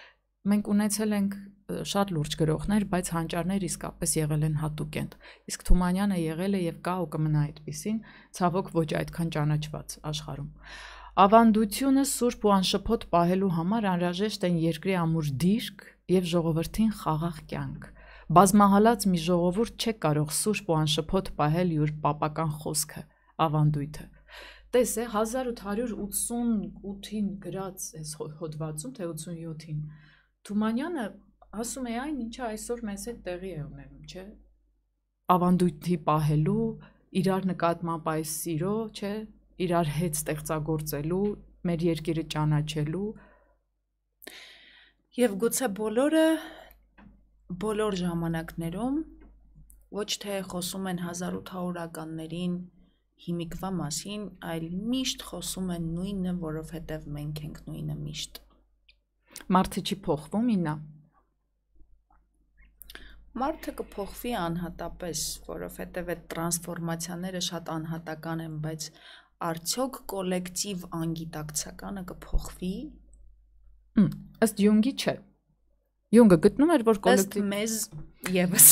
մենք ունեցել ենք շատ լուրջ գրողներ, բայց հանճարներ իսկապես եղել են հատուկենտ։ Իսկ Թումանյանը եղել է եւ կա ու կմնա այդպեսին, ցավոք ոչ այդքան ճանաչված աշխարհում։ Ավանդությունը սուրբ ու անշփոթ պահելու համար անհրաժեշտ են երկրի ամուր դիրք եւ ժողովրդին խաղաղ կյանք։ Բազմահալած մի ժողովուրդ չէ կարող սուրբ ու անշփոթ պահել յուր պապական խոսքը, ավանդույթը։ Տես է 1888-ին գրած այս հո- հոդվածում, թե 87-ին։ Թումանյանը ասում է այն, ինչը այսօր մեզ հետ տեղի է ունենում, չէ՞։ Ավանդույթի պահելու, իրար նկատմամբ այս սիրո, չէ՞, իրար հետ ստեղծագործելու, մեր երկիրը ճանաչելու, Եվ գուցե բոլորը բոլոր ժամանակներում ոչ թե խոսում են 1800-ականներին հիմիկվա մասին, այլ միշտ խոսում են նույնը, որովհետև մենք ենք նույնը միշտ։ մարդը չի փոխվում ինա։ Մարդը կփոխվի անհատապես, որովհետև այդ տրանսֆորմացիաները շատ անհատական են, բայց արդյոք կոլեկտիվ անգիտակցականը կփոխվի։ Ըստ Յունգի չէ։ Յունգը գտնում էր, որ կոլեկտիվ մեզ եւս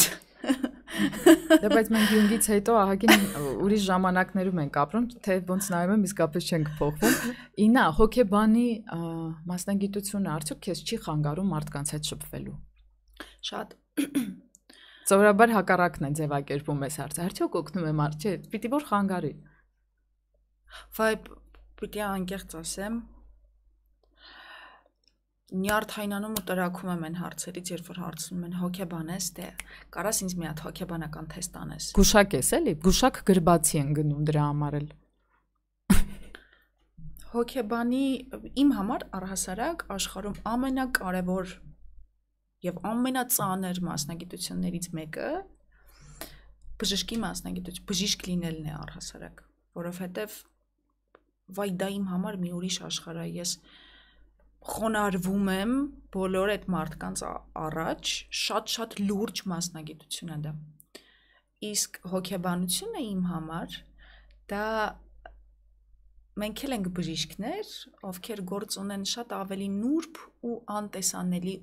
Դա բայց մենք Յունգից հետո ահագին ուրիշ ժամանակներում ենք ապրում, թե ոնց նայում եմ իսկապես չենք փոխվում։ Ինա հոկեբանի ա, մասնագիտությունը արդյոք քեզ չի խանգարում մարդկանց հետ շփվելու։ շատ Սովորաբար հակառակն է ձևակերպում այս հարցը։ Արդյոք օգնում է մարդ, չէ, պիտի որ խանգարի։ Վայ պիտի անկեղծ ասեմ նյարդայնանում ու տրակում եմ այն հարցերից, երբ որ հարցնում են հոկեբան ես, դե կարաս ինձ մի հատ հոկեբանական թեստ անես։ Գուշակ ես էլի, գուշակ գրբացի են գնում դրա համար էլ։ *laughs* Հոկեբանի իմ համար առհասարակ աշխարհում ամենակարևոր եւ ամենածանր մասնագիտություններից մեկը բժշկի մասնագիտություն, բժիշկ լինելն է առհասարակ, որովհետեւ վայ դա իմ համար մի ուրիշ աշխարհ է։ Ես խոնարհվում եմ բոլոր այդ մարդկանց առաջ, շատ-շատ լուրջ մասնագիտություն է դա։ Իսկ հոգեբանությունը իմ համար դա մենք էլ ենք բժիշկներ, ովքեր գործ ունեն շատ ավելի նուրբ ու անտեսանելի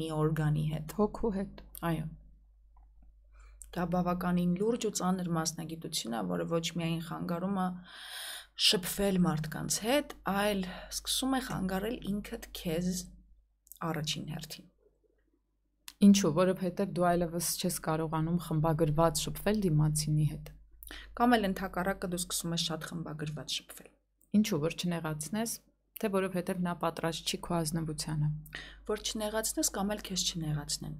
մի օրգանի հետ։ Հոգու հետ։ Այո։ Դա բավականին լուրջ ու ծանր մասնագիտություն է, որը ոչ միայն խանգարում է շփվել մարդկանց հետ, այլ սկսում է խանգարել ինքդ քեզ առաջին հերթին։ Ինչու, որովհետև դու այլևս չես կարողանում խմբագրված շփվել դիմացինի հետ։ Կամ էլ ընդհակառակը դու սկսում ես շատ խմբագրված շփվել։ Ինչու, որ չնեղացնես, թե որովհետև նա պատրաստ չի քո ազնվությանը։ Որ չնեղացնես կամ էլ քեզ չնեղացնեն։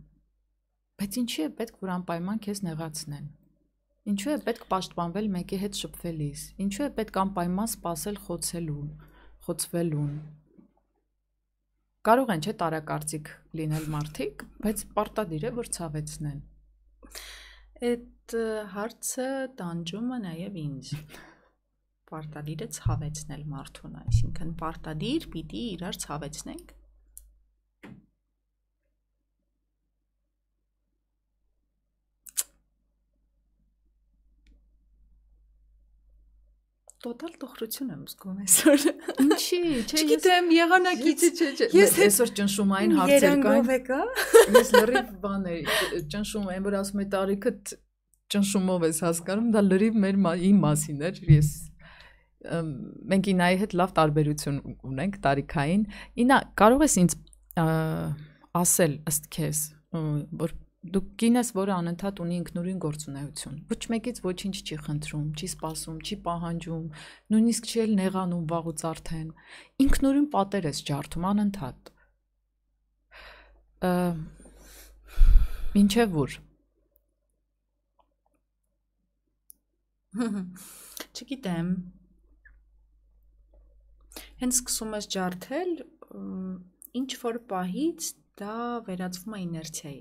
Բայց ինչի է պետք որ անպայման քեզ նեղացնեն։ Ինչու է պետք պաշտպանվել մեկի հետ շփվելիս։ Ինչու է պետք անպայման սпасել խոցելուն, խոցվելուն։ Կարող են չէ տարակարծիք լինել մարդիկ, բայց պարտադիր է որ ցավեցնեն։ Այդ հարցը տանջում է նաև ինձ պարտադիր է ցավեցնել մարդուն, այսինքն պարտադիր պիտի իրար ցավեցնենք տոտալ տխրություն եմ զգում այսօր։ Ինչի, չէ, չգիտեմ, եղանակից չէ, չէ։ Ես այսօր ճնշումային հարցեր կան։ եկա։ Ես լրիվ բան է, ճնշում եմ, որ ասում է տարիքը ճնշումով ես հասկանում, դա լրիվ մեր իմ մասին էր։ Ես մենք ինայի հետ լավ տարբերություն ունենք տարիքային։ Ինա կարող ես ինձ ասել ըստ քեզ, որ դու կինես, որը անընդհատ ունի ինքնուրույն գործունեություն։ Ոչ մեկից ոչինչ չի խնդրում, չի սпасում, չի պահանջում, նույնիսկ չի էլ նեղանում վաղուց արդեն։ Ինքնուրույն պատեր ես ջարդում անընդհատ։ Ա ինչև որ *laughs* Չգիտեմ։ Հենց սկսում ես ջարդել, ինչ որ պահից դա վերածվում է իներցիայի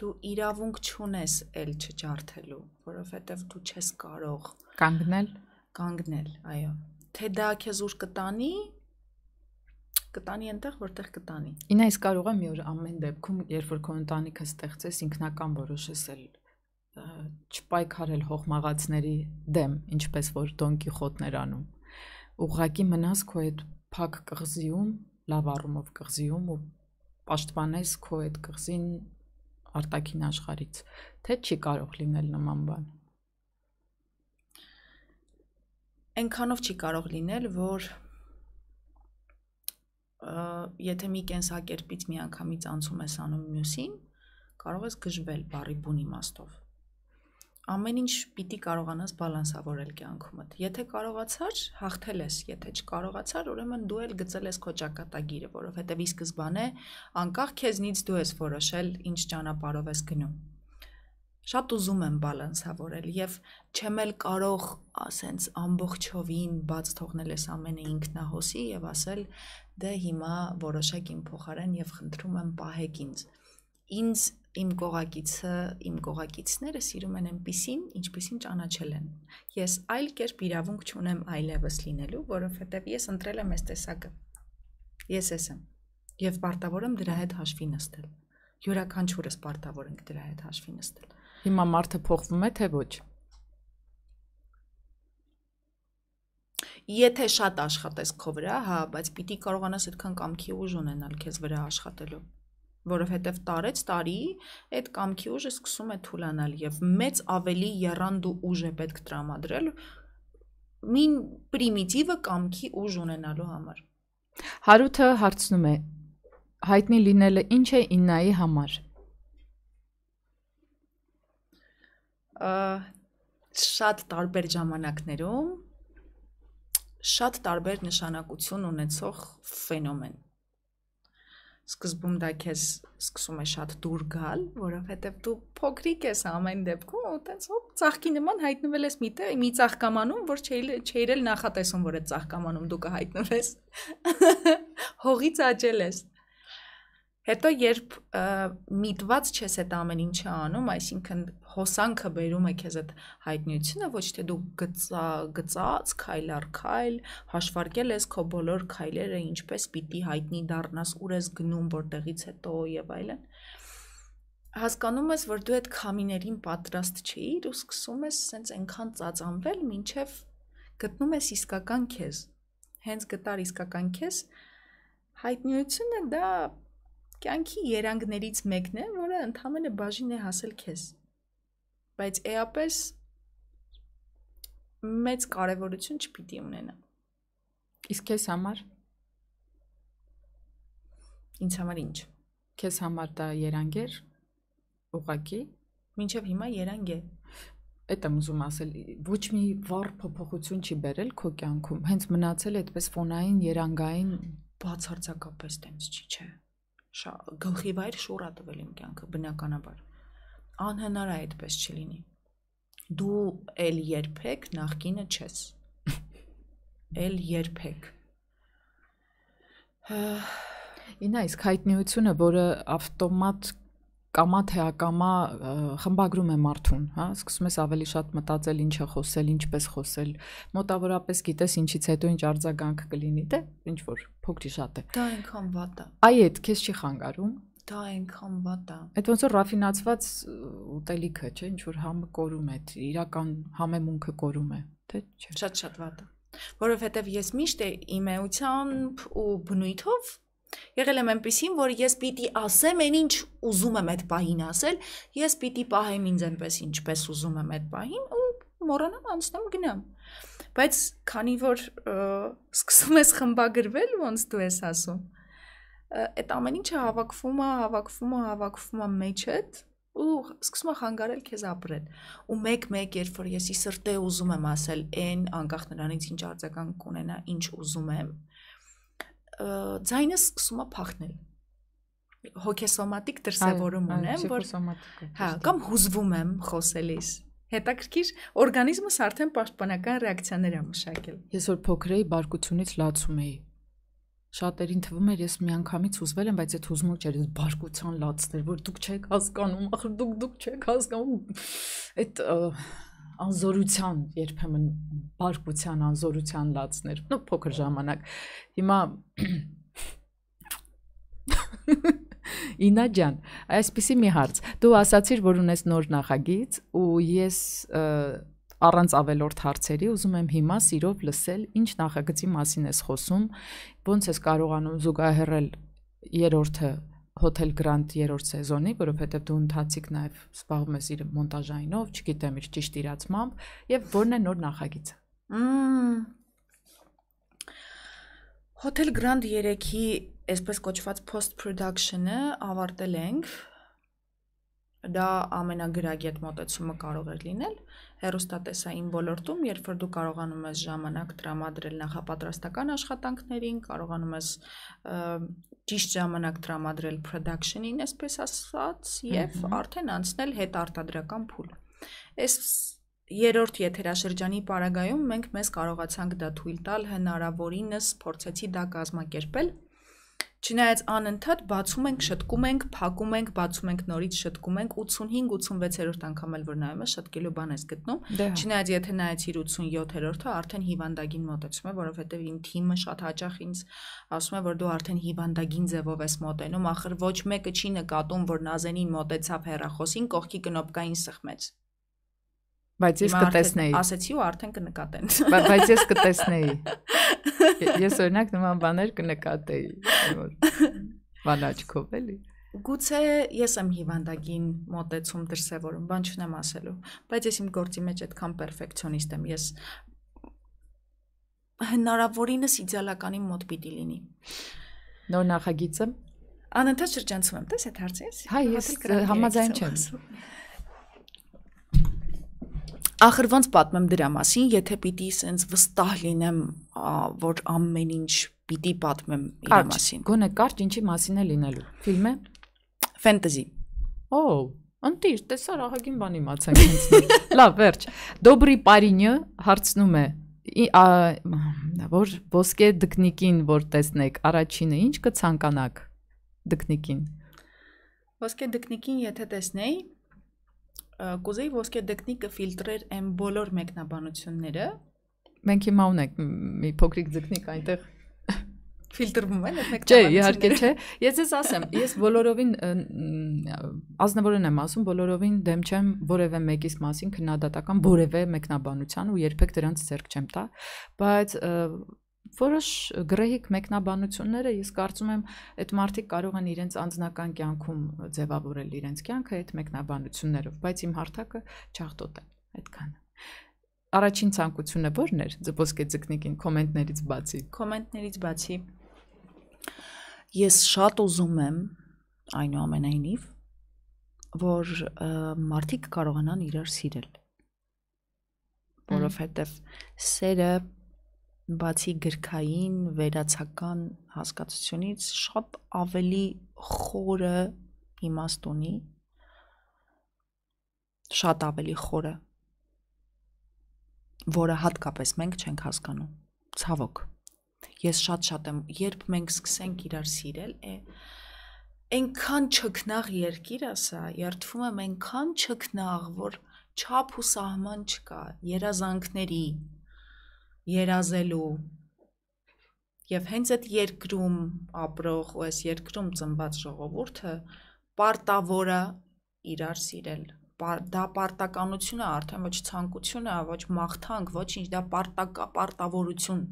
դու իրավունք չունես ել չջարդելու, որովհետև դու չես կարող կանգնել, կանգնել, այո։ Թե դա քեզ ուր կտանի, կտանի այնտեղ, որտեղ կտանի։ Ինա ես կարող եմ մի օր ամեն դեպքում, երբ որ քո ընտանիքը ստեղծես, ինքնական որոշես էլ չպայքարել հողմաղացների դեմ, ինչպես որ Դոն Կիխոտներ անում։ Ուղղակի մնաս քո այդ փակ կղզիում, լավ առումով կղզիում ու պաշտպանես քո այդ կղզին արտաքին աշխարից, թե չի կարող լինել նման բան։ Այնքանով չի կարող լինել, որ եթե մի կենսակերպից միանգամից անցում ես անում մյուսին, կարող ես գժվել բարի բուն իմաստով ամեն ինչ պիտի կարողանաս բալանսավորել կյանքումդ։ Եթե կարողացար, հաղթել ես, եթե չկարողացար, ուրեմն դու էլ գծել ես քո ճակատագիրը, որովհետև ի սկզբանե անկախ քեզնից դու ես որոշել ինչ ճանապարհով ես գնում։ Շատ ուզում եմ բալանսավորել եւ չեմ էլ կարող ասենց ամբողջովին բաց թողնել ես ամենը ինքնահոսի եւ ասել դե հիմա որոշեք իմ փոխարեն եւ խնդրում եմ պահեք ինձ։ Ինձ իմ կողակիցը, իմ կողակիցները սիրում են այնպիսին, ինչպիսին ճանաչել են։ Ես այլ կերպ իրավունք չունեմ այլևս լինելու, որովհետև ես ընտրել եմ այս տեսակը։ Ես ես եմ։ Եվ պարտավոր եմ դրա հետ հաշվի նստել։ Յուրաքանչյուրս պարտավոր ենք դրա հետ հաշվի նստել։ Հիմա մարդը փոխվում է թե ոչ։ Եթե շատ աշխատես քո վրա, հա, բայց պիտի կարողանաս այդքան կամքի ուժ ունենալ քեզ վրա աշխատելու որովհետև տարեց տարի այդ կամքի ուժը սկսում է թուլանալ եւ մեծ ավելի երանդու ուժ է պետք տրամադրել մին պրիմիտիվը կամքի ուժ ունենալու համար։ Հարութը հարցնում է. հայտնի լինելը ինչ է Իննայի համար։ Ա շատ տարբեր ժամանակներում շատ տարբեր նշանակություն ունեցող ֆենոմեն սկզբում դա քեզ սկսում է շատ դուր գալ, որովհետև դու փոքրիկ ես ամեն դեպքում, ու տենց հոп ծաղկի նման հայտնվել ես միտը, մի ծաղկամանում, որ չէիրել նախատեսում, որ այդ ծաղկամանում դու կհայտնվես։ *laughs* Հողից աճել ես։ Հետո երբ միտված չես այդ ամեն ինչը անում, այսինքն հոսանքը բերում է քեզ այդ հայտնիությունը, ոչ թե դու գծա, գծած, քայլ առ քայլ, հաշվարկել ես քո բոլոր քայլերը, ինչպես պիտի հայտնի դառնաս, ուր ես գնում, որտեղից հետո եւ այլն։ Հասկանում ես, որ դու այդ քամիներին պատրաստ չէիր ու սկսում ես սենց այնքան ծածանվել, ինչև գտնում ես իսկական քեզ։ Հենց գտար իսկական քեզ, հայտնիությունը դա կյանքի երանգներից մեկն է, որը ընդհանրապես բաժին է հասել քեզ։ Բայց էապես մեծ կարևորություն չպիտի ունենա։ Իսկ քեզ համար? Ինձ համար ինչ։ Քեզ համար դա երանգեր ուղակի, մինչև հիմա երանգ է։ Էդ եմ ուզում ասել, ոչ մի վառ փոփոխություն չի բերել քո կյանքում, հենց մնացել այդպես ֆոնային, երանգային բացարձակապես տենց չի, չէ գլխի վայր շուռ ա տվել իմ կյանքը բնականաբար անհնար է այդպես չլինի դու ել երբեք նախկինը չես *laughs* ել երբեք Ինա իսկ հայտնիությունը, որը ավտոմատ կամա թե ակամա խմբագրում է մարդուն, հա, սկսում ես ավելի շատ մտածել ինչը խոսել, ինչպես խոսել, մոտավորապես գիտես ինչից հետո ինչ արձագանք կլինի, դե ինչ որ փոքրի շատ է։ Դա այնքան վատ է։ Այ այդ քեզ չի խանգարում։ Դա այնքան վատ է։ Այդ ոնց որ ռաֆինացված ուտելիքը, չէ, ինչ որ համը կորում է, իրական համեմունքը կորում է, թե չէ։ Շատ-շատ վատ է։ Որովհետև ես միշտ իմ էությամբ ու բնույթով Եղել եմ այնպեսին, որ ես պիտի ասեմ այն ինչ ուզում եմ այդ պահին ասել, ես պիտի պահեմ ինձ այնպես ինչպես ուզում եմ այդ պահին ու մոռանամ անցնեմ գնամ։ Բայց քանի որ սկսում ես խմբագրվել, ոնց դու ես ասում, այդ ամեն ինչը հավաքվում է, հավաքվում է, հավաքվում է մեջդ ու սկսում է խանգարել քեզ ապրել։ Ու մեկ-մեկ երբ որ եսի սրտե ուզում եմ ասել այն անկախ նրանից ինչ արձագանք կունենա, ինչ ուզում եմ, ձայնը սկսում է փախնել հոգեսոմատիկ դրսևորում ունեմ, որ հա, կամ հուզվում եմ խոսելիս։ Հետաքրքիր օրգանիզմս արդեն պաշտպանական ռեակցիաներ է մշակել։ Ես որ փոքր էի, բարկությունից լացում էի։ Շատերին թվում էր ես միանգամից հուզվել եմ, բայց այդ հուզումը չէր, ես բարկության լացներ, որ դուք չեք հասկանում, ախր դուք դուք չեք հասկանում։ Այդ անզորության երբեմն բարկության անզորության լացներ նո փոքր ժամանակ հիմա *coughs* Ինա ջան, այսպեսի մի հարց։ Դու ասացիր, որ ունես նոր նախագիծ ու ես առանց ավելորդ հարցերի ուզում եմ հիմա սիրով լսել ինչ նախագծի մասին ես խոսում, ոնց ես կարողանում զուգահեռել երրորդը Hotel Grand երրորդ սեզոնի, որովհետև դու ընթացիկ նաև զբաղվում ես իր մոնտաժայինով, չգիտեմ իր ճիշտ իրացմամբ, եւ որն է նոր նախագիծը։ Hotel Grand 3-ի այսպես կոչված post production-ը ավարտել ենք դա ամենագրագետ մոտեցումը կարող էր լինել հերոստատեսային ոլորտում, երբ որ դու կարողանում ես ժամանակ տրամադրել նախապատրաստական աշխատանքներին, կարողանում ես ճիշտ ժամանակ տրամադրել production-ին, այսպես ասած, եւ արդեն անցնել հետարտադրական փուլ։ Այս երրորդ եթերաշրջանի պարագայում մենք մեզ կարողացանք դա թույլ տալ հնարավորինս փորձեցի դա կազմակերպել Չնայած անընդհատ բացում ենք, շտկում ենք, փակում ենք, բացում ենք նորից, շտկում ենք 85-86-րդ անգամ էլ որ նայում ես, շտկելու բան ես գտնում։ դե հա։ Չնայած եթե նայեցիր 87-րդը, արդեն հիվանդագին մոտեցում է, որովհետև իմ թիմը շատ հաճախ ինձ ասում է, որ դու արդեն հիվանդագին ձևով ես մոտենում, ախր ոչ մեկը չի նկատում, որ Նազենին մոտեցավ հերախոսին, կողքի կնոպկային սխմեց։ Բայց ես կտեսնեի։ Ասեցի ու արդեն կնկատեն։ Բայց ես կտեսնեի։ *laughs* Ես օրինակ նման բաներ կնկատեի, որ բանաճկով էլի։ Գուցե ես եմ հիվանդագին մոտեցում դրսևորում, բան չունեմ ասելու, բայց ես իմ գործի մեջ այդքան պերֆեկցիոնիստ եմ, ես հնարավորինս իդեալականի մոտ պիտի լինի։ Նոր նախագիծը անընդհատ շրջանցում եմ, տես այդ հարցը ես։ Հա, ես համաձայն չեմ։ Ախր ոնց պատմեմ դրա մասին, եթե պիտի սենց վստահ լինեմ, որ ամեն ինչ պիտի պատմեմ իր մասին։ Գոնե կարճ ինչի մասին է լինելու։ Ֆիլմ է։ Ֆենտեզի։ Օ, ընտիր, տեսար ահագին բան իմացանք ինձ։ Լավ, վերջ։ Դոբրի Պարինյը հարցնում է որ ոսկե դկնիկին որ տեսնեք, առաջինը ինչ կցանկանաք դկնիկին։ Ոսկե դկնիկին եթե տեսնեի, կուզեի ոսկե դեկնիկը ֆիլտրեր այն բոլոր մեկնաբանությունները։ Մենք հիմա ունենք մի փոքրիկ դեկնիկ այնտեղ ֆիլտրվում են այդ մեկնաբանությունները։ Չէ, իհարկե չէ։ Ես ես ասեմ, ես բոլորովին ազնվորեն եմ ասում, բոլորովին դեմ չեմ որևէ մեկիս մասին քննադատական որևէ մեկնաբանության ու երբեք դրանց ձեռք չեմ տա, բայց որոշ գրեհիկ մեկնաբանությունները ես կարծում եմ այդ մարդիկ կարող են իրենց անձնական կյանքում ձևավորել իրենց կյանքը այդ մեկնաբանություններով, բայց իմ հարթակը չախտոտ է այդքանը։ Առաջին ցանկությունը ո՞րն էր ոսկե ձկնիկին կոմենտներից բացի։ Կոմենտներից բացի ես շատ ուզում եմ այնուամենայնիվ որ մարդիկ կարողանան իրար սիրել որովհետև սերը բացի գրքային, վերացական հասկացությունից շատ ավելի խորը իմաստ ունի, շատ ավելի խորը, որը հատկապես մենք չենք հասկանում։ Ցավոք։ ես շատ-շատ եմ, երբ մենք սկսենք իրար սիրել, է այնքան չքնաղ երկիր է սա, երթվում եմ այնքան չքնաղ, որ չափ ու սահման չկա երազանքների, երազելու եւ հենց այդ երկրում ապրող ու այս երկրում ծնված ժողովուրդը պարտավոր է իրար սիրել դա պարտականություն է արդեն ոչ ցանկություն է, ոչ մաղթանք, ոչինչ, դա պարտակա պարտավորություն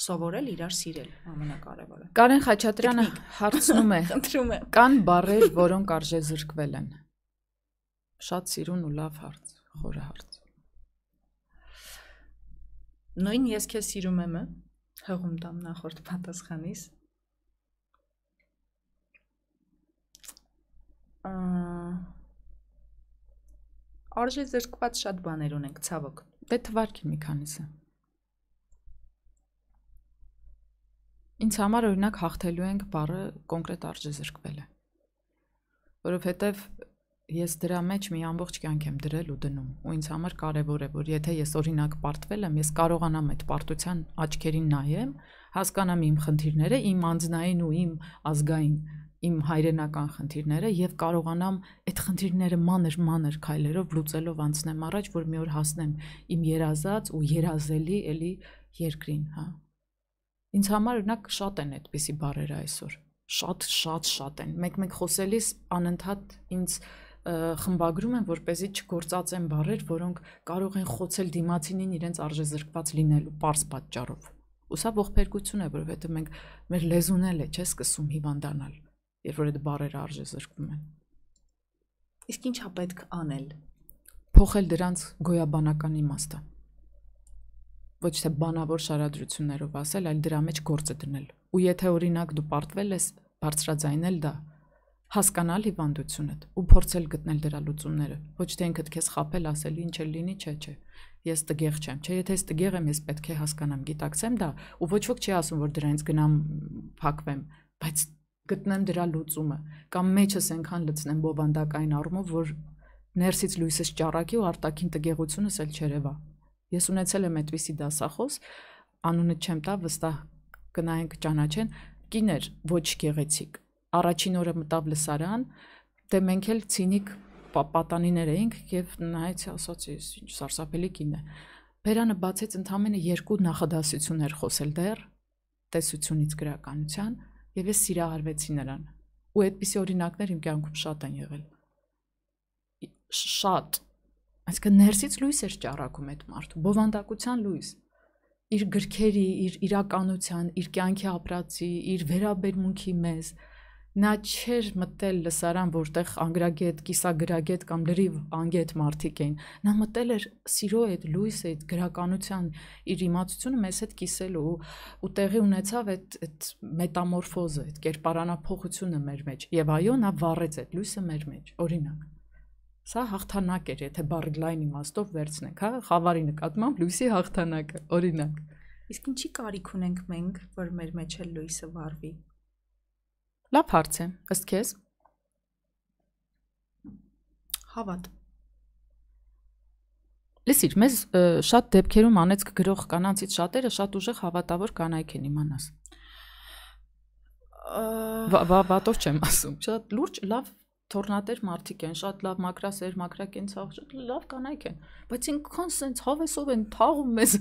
սովորել իրար սիրել ամենակարևորը։ Կարեն Խաչատրյանը հարցնում է. *laughs* Խնդրում եմ։ Կան բարեր, որոնք արժե զրկվել են։ Շատ սիրուն ու լավ հարց, խորը հարց։ Նույն ես քեզ սիրում եմ, հղում տամ նախորդ պատասխանից։ Արժե զրկված շատ բաներ ունենք, ցավոք։ Դե թվարկի մի քանիսը։ Ինձ համար օրինակ հաղթելու ենք բառը կոնկրետ արժե զրկվել է։ Որովհետև ես դրա մեջ մի ամբողջ կյանք եմ դրել ու դնում ու ինձ համար կարևոր է որ եթե ես օրինակ պարտվել եմ ես կարողանամ այդ պարտության աչքերին նայեմ հասկանամ իմ խնդիրները իմ անձնային ու իմ ազգային իմ հայրենական խնդիրները եւ կարողանամ այդ խնդիրները մանր-մանր քայլերով լուծելով անցնեմ առաջ որ մի օր հասնեմ իմ երազած ու երազելի էլի երկրին հա Ինձ համար օրինակ շատ են այդպիսի բառերը այսօր։ Շատ, շատ, շատ են։ Մեկ-մեկ խոսելիս անընդհատ ինձ խմբագրում են, որպեսզի չգործածեն բարեր, որոնք կարող են խոցել դիմացինին իրենց արժեզրկված լինելու པարս պատճառով։ Ու սա ողբերգություն է, որովհետեւ մենք մեր լեզուն էլ է, չէ՞, սկսում հիվանդանալ, երբ որ այդ բարերը արժեզրկվում են։ Իսկ ինչա պետք անել։ Փոխել դրանց գոյաբանական իմաստը։ Ոչ թե բանավոր շարադրություններով ասել, այլ դրա մեջ գործը դնել։ Ու եթե օրինակ դու պարտվել ես բարձրաձայնել դա, հասկանալ հիվանդությունդ ու փորձել գտնել դրա լուծումները։ Ոչ թե ինքդ քեզ խაფել ասել ինչ էլ լինի, չէ, չէ։ Ես տգեղ չեմ։ Չէ, եթե ես տգեղ եմ, ես պետք է հասկանամ, գիտակցեմ դա, ու ոչ ոք չի ասում, որ դրանից գնամ փակվեմ, բայց գտնեմ դրա լուծումը կամ մեջս այնքան լցնեմ բովանդակային առումով, որ ներսից լույսս ճառակի ու արտաքին տգեղությունս էլ չերևա։ Ես ունեցել եմ այդպիսի դասախոս, անունը չեմ տա, վստահ կնայենք ճանաչեն, կին էր ոչ գեղեցիկ։ Առաջին օրը մտավ լսարան, դե մենք էլ ցինիկ պատանիներ էինք եւ նայեցի ասացի, ինչ սարսափելի կին է։ Բերանը բացեց ընդամենը երկու նախադասություններ խոսել դեռ տեսությունից գրականության եւ ես սիրահարվեցի նրան։ Ու այդպիսի օրինակներ իմ կյանքում շատ են եղել։ Շատ Այսինքն ներսից լույս էր ճառակում այդ մարդու, բովանդակության լույս իր գրքերի, իր իրականության, իր կյանքի ապրածի, իր վերաբերմունքի մեզ նա չէր մտել լսարան, որտեղ անգրագետ, կիսագրագետ կամ լրիվ անգետ մարդիկ էին։ Նա մտել էր սիրո այդ լույսը, այդ գրականության իր իմացությունը մեզ հետ կիսելու ու տեղի ունեցավ այդ այդ մետամորֆոզը, այդ կերպարանափոխությունը մեր մեջ։ Եվ այո, նա վառեց այդ լույսը մեր մեջ։ Օրինակ Սա հաղթանակ էր, եթե բառի լայն իմաստով վերցնենք, հա, խավարի նկատմամբ լույսի հաղթանակը, օրինակ։ Իսկ ինչի կարիք ունենք մենք, որ մեր մեջ էլ լույսը վառվի։ Լավ հարց է, ըստ քեզ։ Հավատ։ Լսիր, մեզ շատ դեպքերում անեցք գրող կանանցից շատերը շատ ուժեղ հավատավոր կանայք են իմանաս։ Վատով չեմ ասում, շատ լուրջ լավ թորնատեր մարդիկ են, շատ լավ մակրասեր, մակրակենցաղ, շատ լավ կանայք են, բայց ինքան սենց հավեսով են թաղում մեզ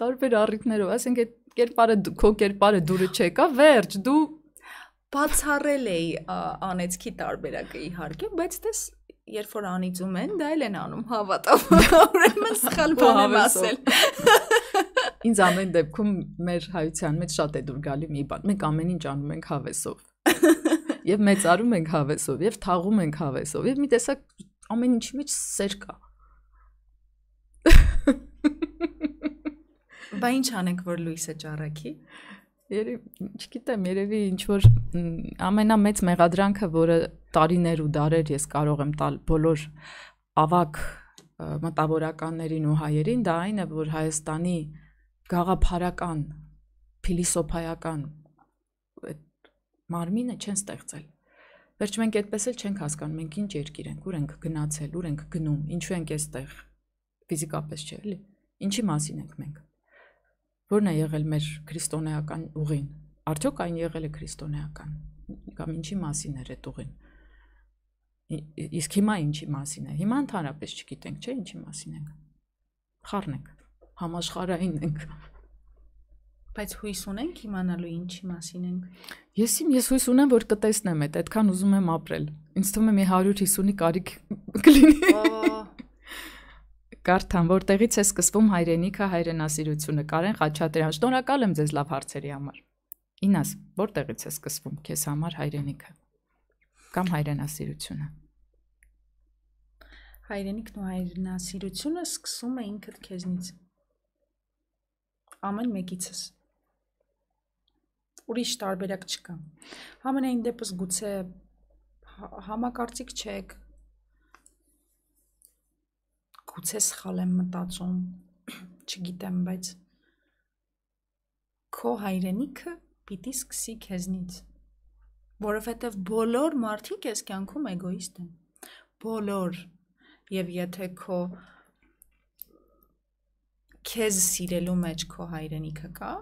տարբեր առիթներով, ասենք այդ կերպարը քո կերպարը դուրը չեկա, վերջ, դու բացառել էի անեցքի տարբերակը իհարկե, բայց դες երբ որ անիծում են, դա էլ են անում հավատով։ Ուրեմն սխալ բան եմ ասել։ *laughs* Ինձ ամեն դեպքում մեր հայության մեջ շատ է դուր գալի մի բան։ Մենք ամեն ինչ անում ենք հավեսով *laughs* եւ մեծարում ենք հավեսով եւ թաղում ենք հավեսով եւ մի տեսակ ամեն ինչի մեջ սեր կա Բա ինչ անենք որ լույսը ճառակի Երևի, չգիտեմ, երևի ինչ որ ամենամեծ մեղադրանքը, որը տարիներ ու դարեր ես կարող եմ տալ բոլոր ավակ մտավորականներին ու հայերին, դա այն է, որ Հայաստանի գաղափարական, փիլիսոփայական մարմինը չեն ստեղծել։ Վերջ մենք այդպես էլ չենք հասկանում, մենք ինչ երկիր ենք, ուր ենք գնացել, ուր ենք գնում, ինչու ենք այստեղ։ Ֆիզիկապես չէ, էլի։ Ինչի մասին ենք մենք։ Որն է եղել մեր քրիստոնեական ուղին։ Արդյոք այն եղել է քրիստոնեական կամ ինչի մասին էր այդ ուղին։ Իսկ հիմա ինչի մասին է։ Հիմա ընդհանրապես չգիտենք, չէ՞, ինչի մասին ենք։ Խառնենք, համաշխարհային ենք։ Բայց հույս ունենք իմանալու ինչի մասին ենք։ Ես իմ ես հույս ունեմ, որ կտեսնեմ այդ, այդքան ուզում եմ ապրել։ Ինձ թվում է մի 150-ի կարիք կլինի։ Կարթան, որտեղից է սկսվում հայրենիքը, հայրենասիրությունը։ Կարեն Խաչատրյան, շնորհակալ եմ ձեզ լավ հարցերի համար։ Ինաս, որտեղից է սկսվում քեզ համար հայրենիքը կամ հայրենասիրությունը։ Հայրենիքն ու հայրենասիրությունը սկսում է ինքդ քեզնից։ Ամեն մեկիցս ուրիշ տարբերակ չկա։ Համենայն դեպս գուցե համակարծիք չեք, գուցե սխալ եմ մտածում, *clears throat* չգիտեմ, բայց քո հայրենիքը պիտի սկսի քեզնից, որովհետև բոլոր մարդիկ այս կյանքում էգոիստ են։ Բոլոր եւ եթե քո քեզ սիրելու մեջ քո հայրենիքը կա,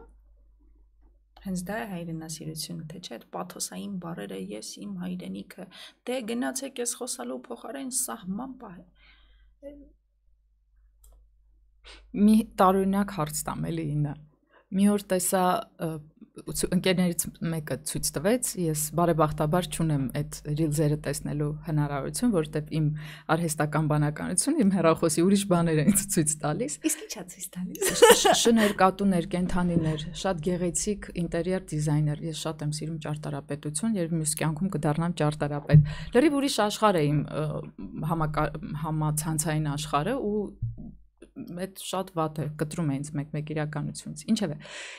Հենց դա է հայրենասիրությունը, թե չէ, այդ պաթոսային բառերը ես իմ հայրենիքը, դե գնացեք ես խոսալու փոխարեն սահման պահ։ Մի տարօրինակ հարց տամ էլի ինը։ Մի օր տեսա ընկերներից մեկը ցույց տվեց, ես բարեբախտաբար չունեմ այդ ռիլզերը տեսնելու հնարավորություն, որովհետև իմ արհեստական բանականությունը իմ հերախոսի ուրիշ բաներ են ինձ ցույց տալիս։ Իսկ ի՞նչ է ցույց տալիս։ Շներ, կատուներ, կենթանիներ, շատ գեղեցիկ ինտերիեր դիզայներ։ Ես շատ եմ սիրում ճարտարապետություն, երբ մյուս կյանքում կդառնամ ճարտարապետ։ Լրիվ ուրիշ աշխարհ է իմ համացանցային աշխարհը ու այդ շատ վատ է կտրում է ինձ մեկ-մեկ իրականությունից ինչևէ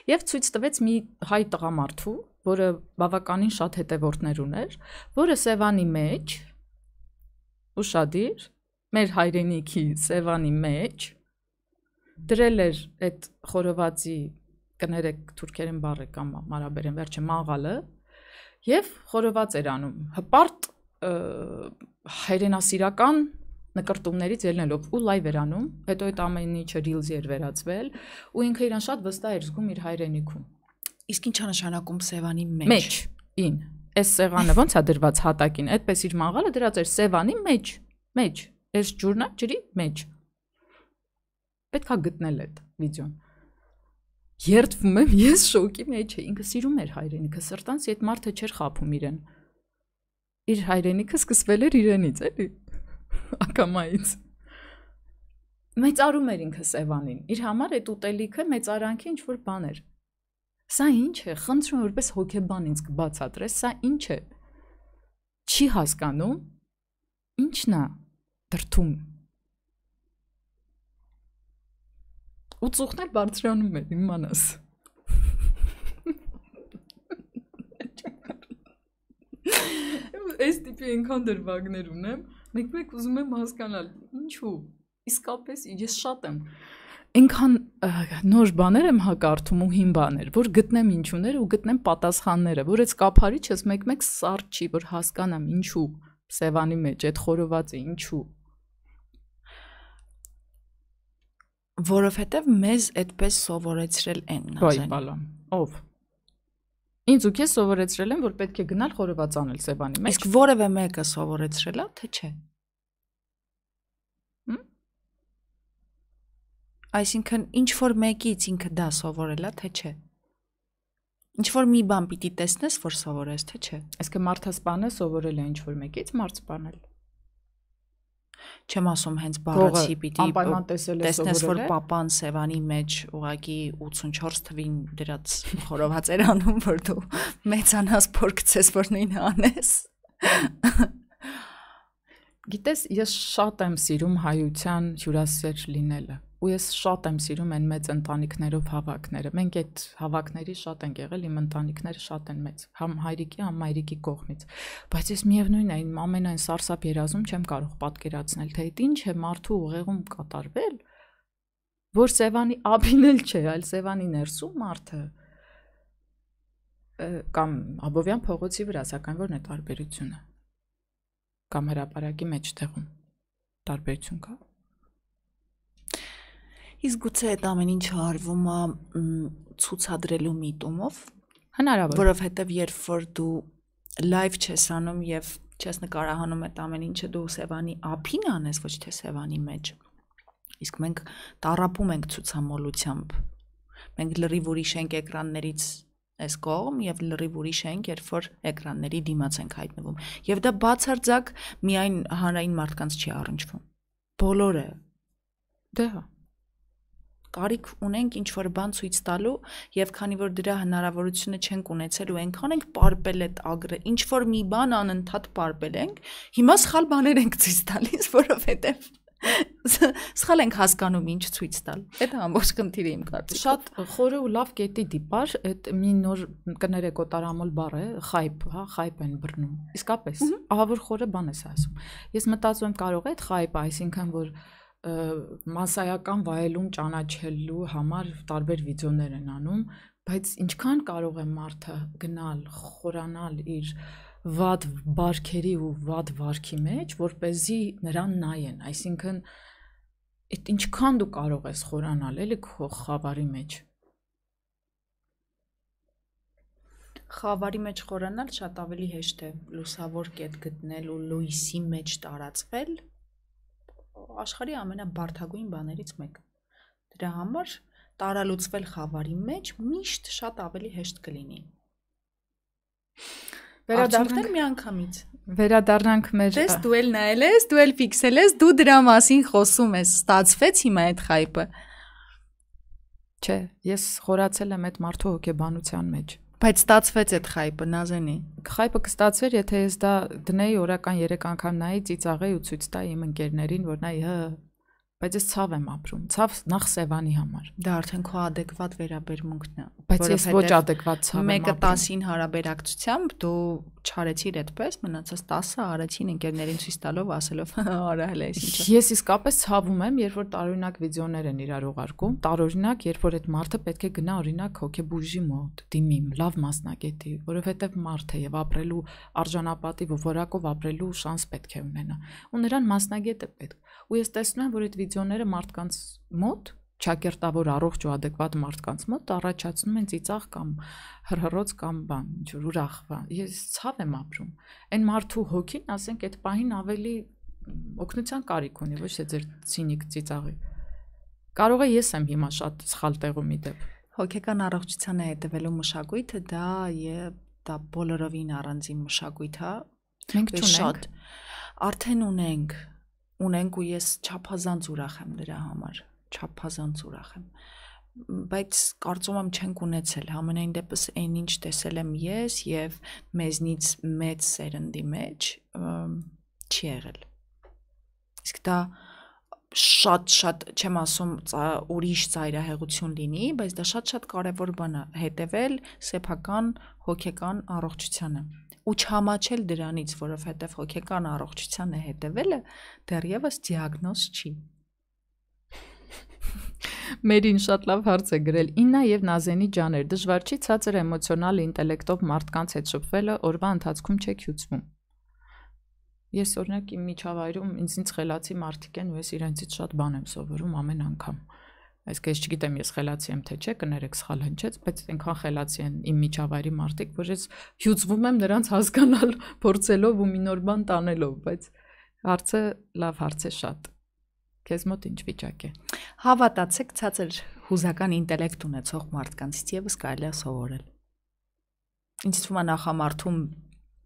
եւ ցույց տվեց մի հայ տղամարդու որը բավականին շատ հետևորդներ ուներ որը Սևանի մեջ ուշադիր մեր հայրենիքի Սևանի մեջ դրել էր այդ խորովածի կներեք թուրքերեն բառը կամ մարաբերեն վերջը մաղալը եւ խորոված էր անում հպարտ հայրենասիրական նկարտումներից ելնելով ու լայվ էր անում, հետո այդ ամեն ինչը ռիլզի էր վերածվել ու ինքը իրան շատ վստահ էր զգում իր հայրենիքում։ Իսկ ինչա նշանակում Սևանի մեջ։ Մեջ, ին։ Այս սեղանը ո՞նց է դրված հատակին, այդպես իր մաղալը դրած էր Սևանի մեջ, մեջ։ Այս ջուրնա ջրի մեջ։ Պետքա գտնել այդ վիդեոն։ Երդվում եմ, ես շոկի մեջ եմ։ Ինքը սիրում էր հայրենիքը, սրտանց այդ մարդը չէր խափում իրեն։ Իր հայրենիքը սկսվել էր իրենից, էլի ակամայից մեծարում էր ինքը Սևանին։ Իր համար այդ ուտելիքը մեծարանքի ինչ որ բան էր։ Սա ինչ է, խնդրում որպես հոգեբան ինձ կբացատրես, սա ինչ է։ Չի հասկանում։ Ինչն է դրթում։ Ու ծուխներ բարձրանում էր իմանաս։ Այս տիպի այնքան դրվագներ ունեմ, մեկ-մեկ ուզում եմ հասկանալ, ինչու։ Իսկապես ես շատ եմ այնքան նոր բաներ եմ հակարդում ու հին բաներ, որ գտնեմ ինչուներ ու գտնեմ պատասխանները, որ այդ սկափարիչս մեկ-մեկ սարճ չի, որ հասկանամ ինչու Սևանի մեջ այդ խորովածը ինչու որովհետև մեզ այդպես սովորեցրել են նազեն։ Բայ, բալամ։ Ով։ Ինձ ու քեզ սովորեցրել են, որ պետք է գնալ խորոված անել Սևանի մեջ։ Իսկ որևէ մեկը սովորեցրել է, թե չէ։ Այսինքն ինչ որ մեկից ինքը դա սովորելա, թե չէ։ Ինչ որ մի բան պիտի տեսնես, որ սովորես, թե չէ։ Այսինքն մարդասպանը սովորել է ինչ որ մեկից մարդ սպանել։ Չեմ ասում հենց բառացի պիտի տեսնես որ papan Սևանի մեջ ուղակի 84 թվին դրած խորոված էր անում որ դու մեծանաս փորկցես որ նույնը անես Գիտես ես շատ եմ սիրում հայության հյուրասեր լինելը ու ես շատ եմ սիրում այն մեծ ընտանիքներով հավաքները։ Մենք այդ հավաքների շատ ենք եղել, իմ ընտանիքները շատ են մեծ, համ հայրիկի, համ մայրիկի կողմից։ Բայց ես միևնույն է, ամենայն սարսափ երազում չեմ կարող պատկերացնել, թե այդ ինչ է մարդու ուղեղում կատարվել, որ Սևանի աբին էլ չէ, այլ Սևանի ներսում մարդը կամ Աբովյան փողոցի վրա, սակայն որն է տարբերությունը։ Կամ հրաապարակի մեջտեղում տարբերություն կա։ Իսկ գուցե այդ ամեն ինչը արվում է ցուցադրելու միտումով, հնարավոր, որովհետև երբ որ դու լայվ չես անում եւ չես նկարահանում այդ ամեն ինչը դու Սևանի ափին անես, ոչ թե Սևանի մեջ։ Իսկ մենք տարապում ենք ցուցամոլությամբ։ Մենք լրիվ ուրիշ ենք էկրաններից այս կողմ եւ լրիվ ուրիշ ենք, երբ որ էկրանների դիմաց ենք հայտնվում։ Եվ դա բացարձակ միայն հանրային մարդկանց չի առնչվում։ Բոլորը Դե հա կարիք ունենք ինչ որ բան ցույց տալու եւ քանի որ դրա հնարավորությունը չենք ունեցել ու այնքան ենք պարպել այդ ագրը ինչ որ մի բան անընդհատ պարպել ենք հիմա սխալ բաներ ենք ցույց տալիս որովհետեւ սխալ ենք հասկանում ինչ ցույց տալ։ Դա ամբողջ խնդիրը իմ կարծիքով։ Շատ խորը ու լավ կետի դիպար, այդ մի նոր կներեք օտարամոլ բառ է, խայփ, հա, խայփ են բռնում։ Իսկապես, ահա որ խորը բան ես ասում։ Ես մտածում եմ կարող է այդ խայփը, այսինքն որ մասսայական վայելում ճանաչելու համար տարբեր վիդեոներ են անում, բայց ինչքան կարող է մարդը գնալ, խորանալ իր վատ բարքերի ու վատ վարքի մեջ, որ เป զի նրան նայեն, այսինքն այդ ինչքան դու կարող ես խորանալ էլի քո խավարի մեջ խավարի մեջ խորանալ շատ ավելի հեշտ է լուսավոր կետ գտնել ու լույսի մեջ տարածվել աշխարհի ամենաբարթագույն բաներից մեկը դրա համար տարալուծվել խավարի մեջ միշտ շատ ավելի հեշտ կլինի Վերադառնանք մի անգամից։ Վերադառնանք մեր Դες դու էլ նայել ես, դու էլ ֆիքսել ես, դու դրա մասին խոսում ես։ Ստացվեց հիմա այդ խայպը։ Չէ, ես խորացել եմ այդ մարդու հոգեբանության մեջ։ Բայց ստացվեց այդ խայպը, Նազենի։ Խայպը կստացվեր, եթե ես դա դնեի օրական 3 անգամ նայի, ծիծաղեի ու ցույց տայի իմ ընկերներին, որ նայ հը բայց ես ցավ եմ ապրում։ Ցավ նախ Սևանի համար։ Դա արդեն քո adekvat վերաբերմունքն է։ Բայց ես ոչ adekvat ցավ եմ Մեկը 10-ին հարաբերակցությամբ դու չարեցիր այդպես, մնացած 10-ը արեցին ընկերներին ցույց տալով, ասելով արա հələ էս ինչա։ Ես իսկապես ցավում եմ, երբ որ տարօրինակ վիդեոներ են իրար ուղարկում, տարօրինակ, երբ որ այդ մարդը պետք է գնա օրինակ հոգեբուժի մոտ, դիմի լավ մասնագետի, որովհետև մարդ է եւ ապրելու արժանապատիվ որակով ապրելու շանս պետք է ունենա։ Ու նրան մասնագետ է պետք ու ես տեսնում եմ, որ այդ վիդեոները մարդկանց մոտ ճակերտավոր առողջ ու adekvat մարդկանց մոտ առաջացնում են ծիծաղ կամ հրհրոց կամ բան, ինչ որ ուրախ բան։ Ես ցավ եմ ապրում։ Այն մարդու հոգին, ասենք, այդ պահին ավելի օգնության կարիք ունի, ոչ թե ձեր ցինիկ ծիծաղի։ Կարող է ես եմ հիմա շատ սխալ տեղում իդեպ։ Հոգեկան առողջությանը հետևելու մշակույթը դա եւ դա բոլորովին առանձին մշակույթ է։ Մենք չունենք։ Արդեն ունենք ունենք ու ես չափազանց ուրախ եմ դրա համար չափազանց ուրախ եմ բայց կարծում եմ չենք ունեցել համենայն դեպս այն ինչ տեսել եմ ես եւ մեզնից մեծ սերնդի մեջ չի եղել իսկ դա շատ-շատ չեմ ասում ուրիշ ծայրահեղություն լինի, բայց դա շատ-շատ կարևոր բան է հետևել սեփական հոգեկան առողջությանը ու չհամաչել դրանից, որովհետև հոգեկան առողջությանը հետևելը դեռևս դիագնոզ չի։ Մերին շատ լավ հարց է գրել։ Իննա եւ Նազենի ջաներ, դժվար չի ցածր էմոցիոնալ ինտելեկտով մարդկանց հետ շփվելը օրվա ընթացքում չեք հյուծվում։ Ես օրինակ իմ միջավայրում ինձնից խելացի մարդիկ են ու ես իրենցից շատ բան եմ սովորում ամեն անգամ։ Այսինքն ես չգիտեմ ես խելացի եմ թե չէ, կներեք սխալ հնչեց, բայց այնքան խելացի են իմ միջավայրի մարդիկ, որ ես հյուծվում եմ նրանց հասկանալ, *laughs* փորձելով ու մի նոր բան տանելով, բայց հարցը լավ հարց է շատ։ Քեզ մոտ ինչ վիճակ է։ Հավատացեք, ցածր հուզական ինտելեկտ ունեցող մարդկանցից եւս կարելի է սովորել։ Ինչ թվում է նախամարթում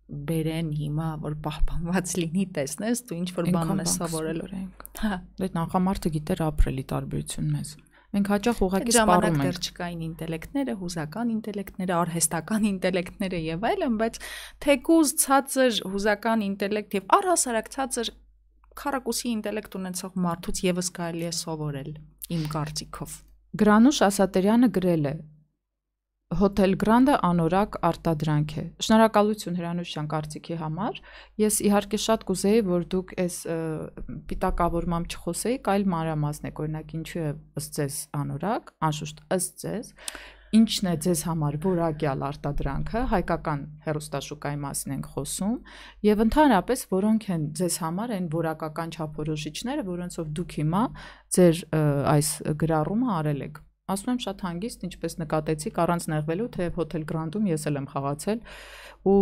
բերեն հիմա որ պահպանված լինի տեսնես դու ինչ որ բան ես սովորել հա դե նախամարտը գիտեր ապրելի տարբերություն մեզ Մենք հաճախ ուղղակի սպառում ենք։ Դեռ չկային ինտելեկտները, հուզական ինտելեկտները, արհեստական ինտելեկտները եւ այլն, բայց թեկուզ ցածր հուզական ինտելեկտ եւ առհասարակ ցածր քարակուսի ինտելեկտ ունեցող մարդուց եւս կարելի է սովորել իմ կարծիքով։ Գրանուշ Ասատերյանը գրել է. Հոթել Գրանդը անորակ արտադրանք է։ Շնորհակալություն Հրանուշյան կարծիքի համար։ Ես իհարկե շատ կուզեի, որ դուք այս պիտակավորմամբ չխոսեիք, այլ մանրամասնեք, օրինակ ինչու է ըստ ձեզ անորակ, անշուշտ ըստ ձեզ, ինչն է ձեզ համար որակյալ արտադրանքը, հայկական հերոստաշուկայի մասին ենք խոսում, եւ ընդհանրապես որոնք են ձեզ համար այն որակական չափորոշիչները, որոնցով դուք հիմա ձեր այս գրառումը արել եք։ Ասում եմ շատ հանգիստ, ինչպես նկատեցիք, առանց նեղվելու, թե հոթել Գրանդում ես էլ եմ խաղացել ու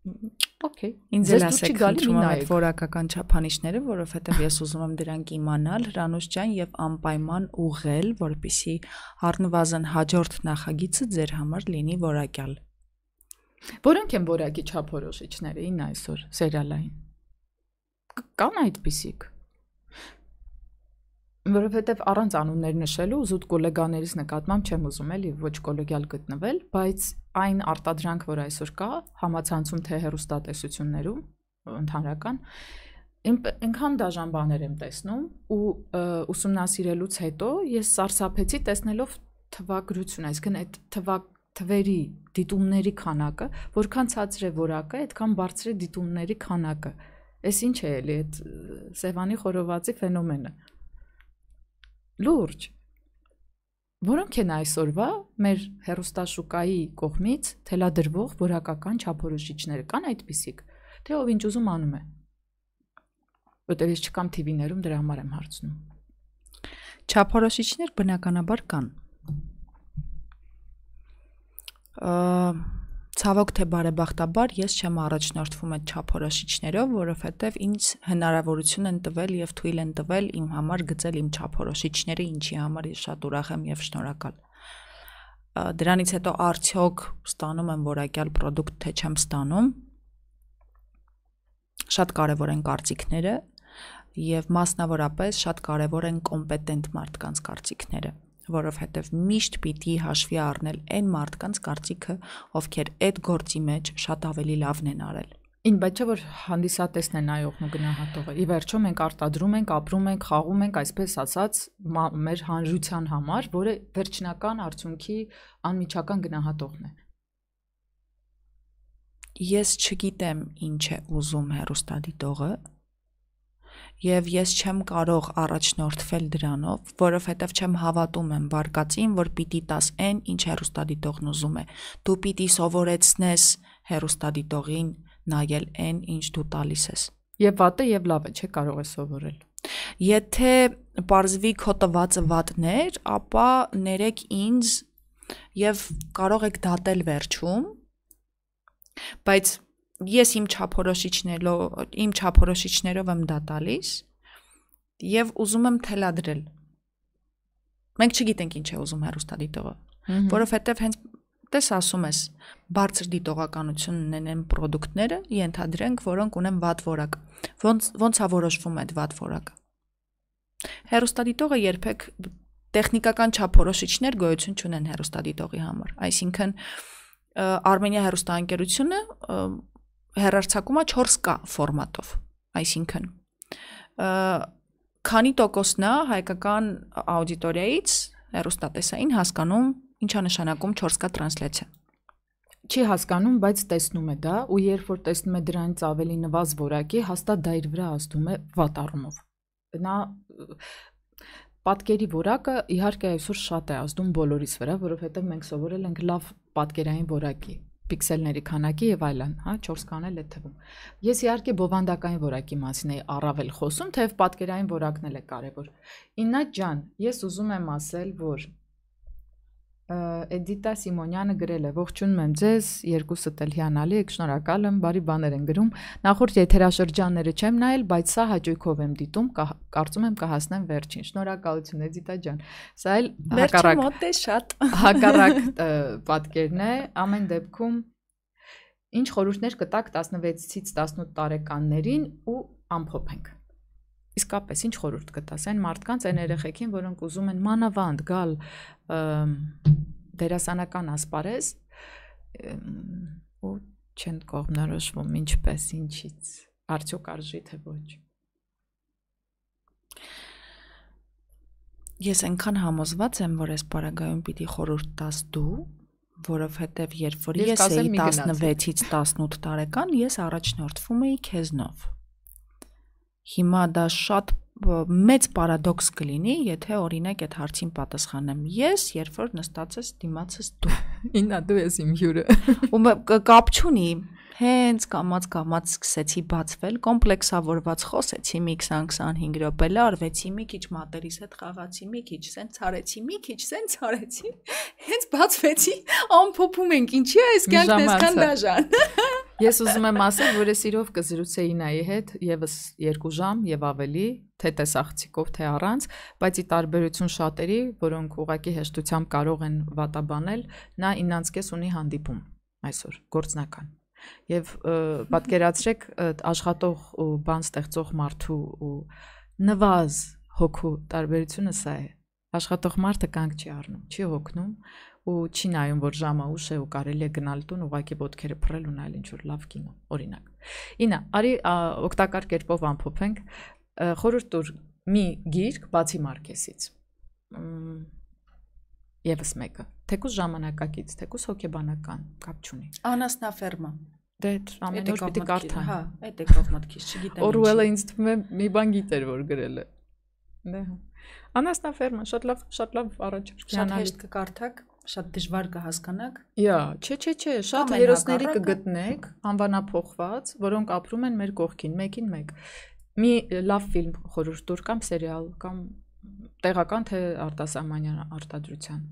Okay։ Ինձ էլ ասեք խնդրում եմ այդ որակական չափանիշները, որովհետև ես ուզում եմ դրանք իմանալ, Հրանուշ ջան, եւ անպայման ուղղել, որպիսի առնվազն հաջորդ նախագիծը ձեր համար լինի որակյալ։ Որոնք են որակի չափորոշիչները ին այսօր սերիալային։ Կան այդպիսիք որովհետև առանց անուններ նշելու զուտ գոլեգաներից նկատմամբ չեմ ուզում էլի ոչ կոլեգիալ գտնվել, բայց այն արտադրանք, որ այսօր կա համացանցում թե հերոստատեսություններում ընդհանրական այնքան դաժան բաներ եմ տեսնում ու ուսումնասիրելուց հետո ես սարսափեցի տեսնելով թվագրություն, այսինքն այդ թվակ թվերի դիտումների քանակը, որքան ցածր է որակը, այդքան բարձր է դիտումների քանակը։ Էս ինչ է էլի այդ Սևանի խորովածի ֆենոմենը լուրջ որոնք են այսօրվա մեր հերոստաշուկայի կողմից թելադրվող որակական չափորոշիչները կան այդպիսիք թե ով ինչ ուզում անում է որտեղ ես չկամ TV-ներում դրա համար եմ հարցնում չափորոշիչներ բնականաբար կան Ցավոք թե բարեբախտաբար ես չեմ առաջնորդվում այդ չափորոշիչներով, որովհետև ինձ հնարավորություն են տվել եւ թույլ են տվել իմ համար գծել իմ չափորոշիչները, ինչի համար ես շատ ուրախ եմ եւ շնորհակալ։ Դրանից հետո արդյոք ստանում եմ որակյալ ապրանք, թե չեմ ստանում։ Շատ կարևոր են կարծիքները եւ մասնավորապես շատ կարևոր են կոմպետենտ մարդկանց կարծիքները որովհետև միշտ պիտի հաշվի առնել այն մարդկանց կարծիքը, ովքեր այդ գործի մեջ շատ ավելի լավն են արել։ Ին բայց չէ որ հանդիսատեսն է նայողն ու գնահատողը։ Ի վերջո մենք արտադրում ենք, ապրում ենք, խաղում ենք, այսպես ասած, մեր հանրության համար, որը վերջնական արդյունքի անմիջական գնահատողն է։ Ես չգիտեմ ինչ է ուզում հերոստադիտողը, եւ ես չեմ կարող առաջնորդվել դրանով, որովհետեւ չեմ հավատում եմ վարկածին, որ պիտի տաս այն, ինչ հերոստադիտողն ուզում է։ Դու պիտի սովորեցնես հերոստադիտողին նայել այն, ինչ դու տալիս ես։ Եվ վատը եւ լավը չէ կարող է սովորել։ Եթե parzvi քո տվածը վատներ, ապա ներեք ինձ եւ կարող եք դատել վերջում, բայց ես իմ չափորոշիչներով իմ չափորոշիչներով եմ դա տալիս եւ ուզում եմ թելադրել։ Մենք չգիտենք ինչ է ուզում հերոստադիտողը, որովհետեւ հենց տես ասում ես բարձր դիտողականություն ունեն ապրանքները, ենթադրենք, որոնք ունեն վատ որակ։ Ոնց ոնց է որոշվում այդ վատ որակը։ Հերոստադիտողը երբեք տեխնիկական չափորոշիչներ գոյություն չունեն հերոստադիտողի համար։ Այսինքն Արմենիա հերոստանգերությունը հերարցակումը 4K ֆորմատով, այսինքն քանի տոկոսն է հայկական աուդիտորիայից հերոստատեսային հասկանում ինչա նշանակում 4K տրանսլյացիա չի հասկանում, բայց տեսնում է դա ու երբ որ տեսնում է դրանից ավելի նվազ որակի, հաստատ դա իր վրա ազդում է վատառումով։ Նա պատկերի որակը իհարկե այսօր շատ է ազդում բոլորիս վրա, որովհետև մենք սովորել ենք լավ պատկերային որակի պիքսելների քանակի եւ այլն, հա, 4K-ն էլ է թվում։ Ես իհարկե բովանդակային որակի մասին էի առավել խոսում, թեև պատկերային որակն էլ է կարևոր։ Իննա ջան, ես ուզում եմ ասել, որ Էդիտա Սիմոնյանը գրել է. Ողջունում եմ ձեզ, երկուսդ էլ հիանալի եք, շնորհակալ եմ, բարի բաներ են գրում։ Նախորդ եթերաշրջանները չեմ նայել, բայց սա հաճույքով եմ դիտում, կարծում եմ կհասնեմ վերջին։ Շնորհակալություն Էդիտա ջան։ Սա էլ հակառակ մոտ է շատ։ Հակառակ պատկերն է, ամեն դեպքում ինչ խորհուրդներ կտակ 16-ից 18 տարեկաններին ու ամփոփենք իսկապես ինչ խորհուրդ կտաս այն մարդկանց, այն երեխեքին, որոնք ուզում են մանավանդ գալ դերասանական ասպարեզ ու չեն կողմնորոշվում ինչպես ինչից արդյոք արժի թե ոչ Ես այնքան համոզված եմ, որ այս պարագայում պիտի խորհուրդ տաս դու, որովհետև երբ որ ես էի 16-ից 18 տարեկան, ես առաջնորդվում էի քեզնով Հիմա դա շատ մեծ պարադոքս կլինի, եթե օրինակ այդ հարցին պատասխանեմ ես, երբ որ նստած ես դիմացս դու։ *laughs* Ինա դու ես իմ հյուրը։ *laughs* Ու կապ չունի, հենց կամած կամած սկսեցի բացվել, կոմպլեքսավորված խոսեցի մի 20-25 րոպե լա արվեցի մի քիչ մատերիս հետ խաղացի, մի քիչ սենց արեցի, մի քիչ սենց արեցի, հենց բացվեցի, ամփոփում ենք ինչի է այս կյանքն այսքան դաժան։ *laughs* Ես ուզում եմ ասել, որ ես իրով կզրուցեի նայի հետ եւս 2 ժամ եւ ավելի, թե տեսախցիկով, թե առանց, բայց ի տարբերություն շատերի, որոնք ուղակի հեշտությամբ կարող են վատաբանել, նա 9-ից ունի հանդիպում այսօր գործնական Եվ պատկերացրեք աշխատող ու բան ստեղծող մարդու ու նվազ հոգու տարբերությունը սա է։ Աշխատող մարդը կանգ չի առնում, չի հոգնում ու չի նայում, որ ժամը ուշ է ու կարելի է գնալ տուն ուղակի ոտքերը փռել ու նայել ինչ որ լավ կինո, օրինակ։ Ինա, արի օգտակար կերպով ամփոփենք խորհուրդ տուր մի գիրք բացի Մարկեսից։ Եվս մեկը, թեկուզ ժամանակակից, թեկուզ հոգեբանական, կապ չունի։ Անասնաֆերմա։ Դե ամեն օր պիտի կարդա։ Հա, այդ եկավ մտքից, չգիտեմ։ Օրուելը ինձ թվում է մի բան գիտեր որ գրել է։ Դե հա։ Անասնաֆերմա, շատ լավ, շատ լավ առաջարկ։ Շատ հեշտ կկարդաք, շատ դժվար կհասկանաք։ Իա, չէ, չէ, չէ, շատ հերոսների կգտնեք, անվանափոխված, որոնք ապրում են մեր կողքին, մեկին մեկ։ Մի լավ ֆիլմ խորհուրդ տուր կամ սերիալ կամ տեղական թե արտասահմանյան արտադրության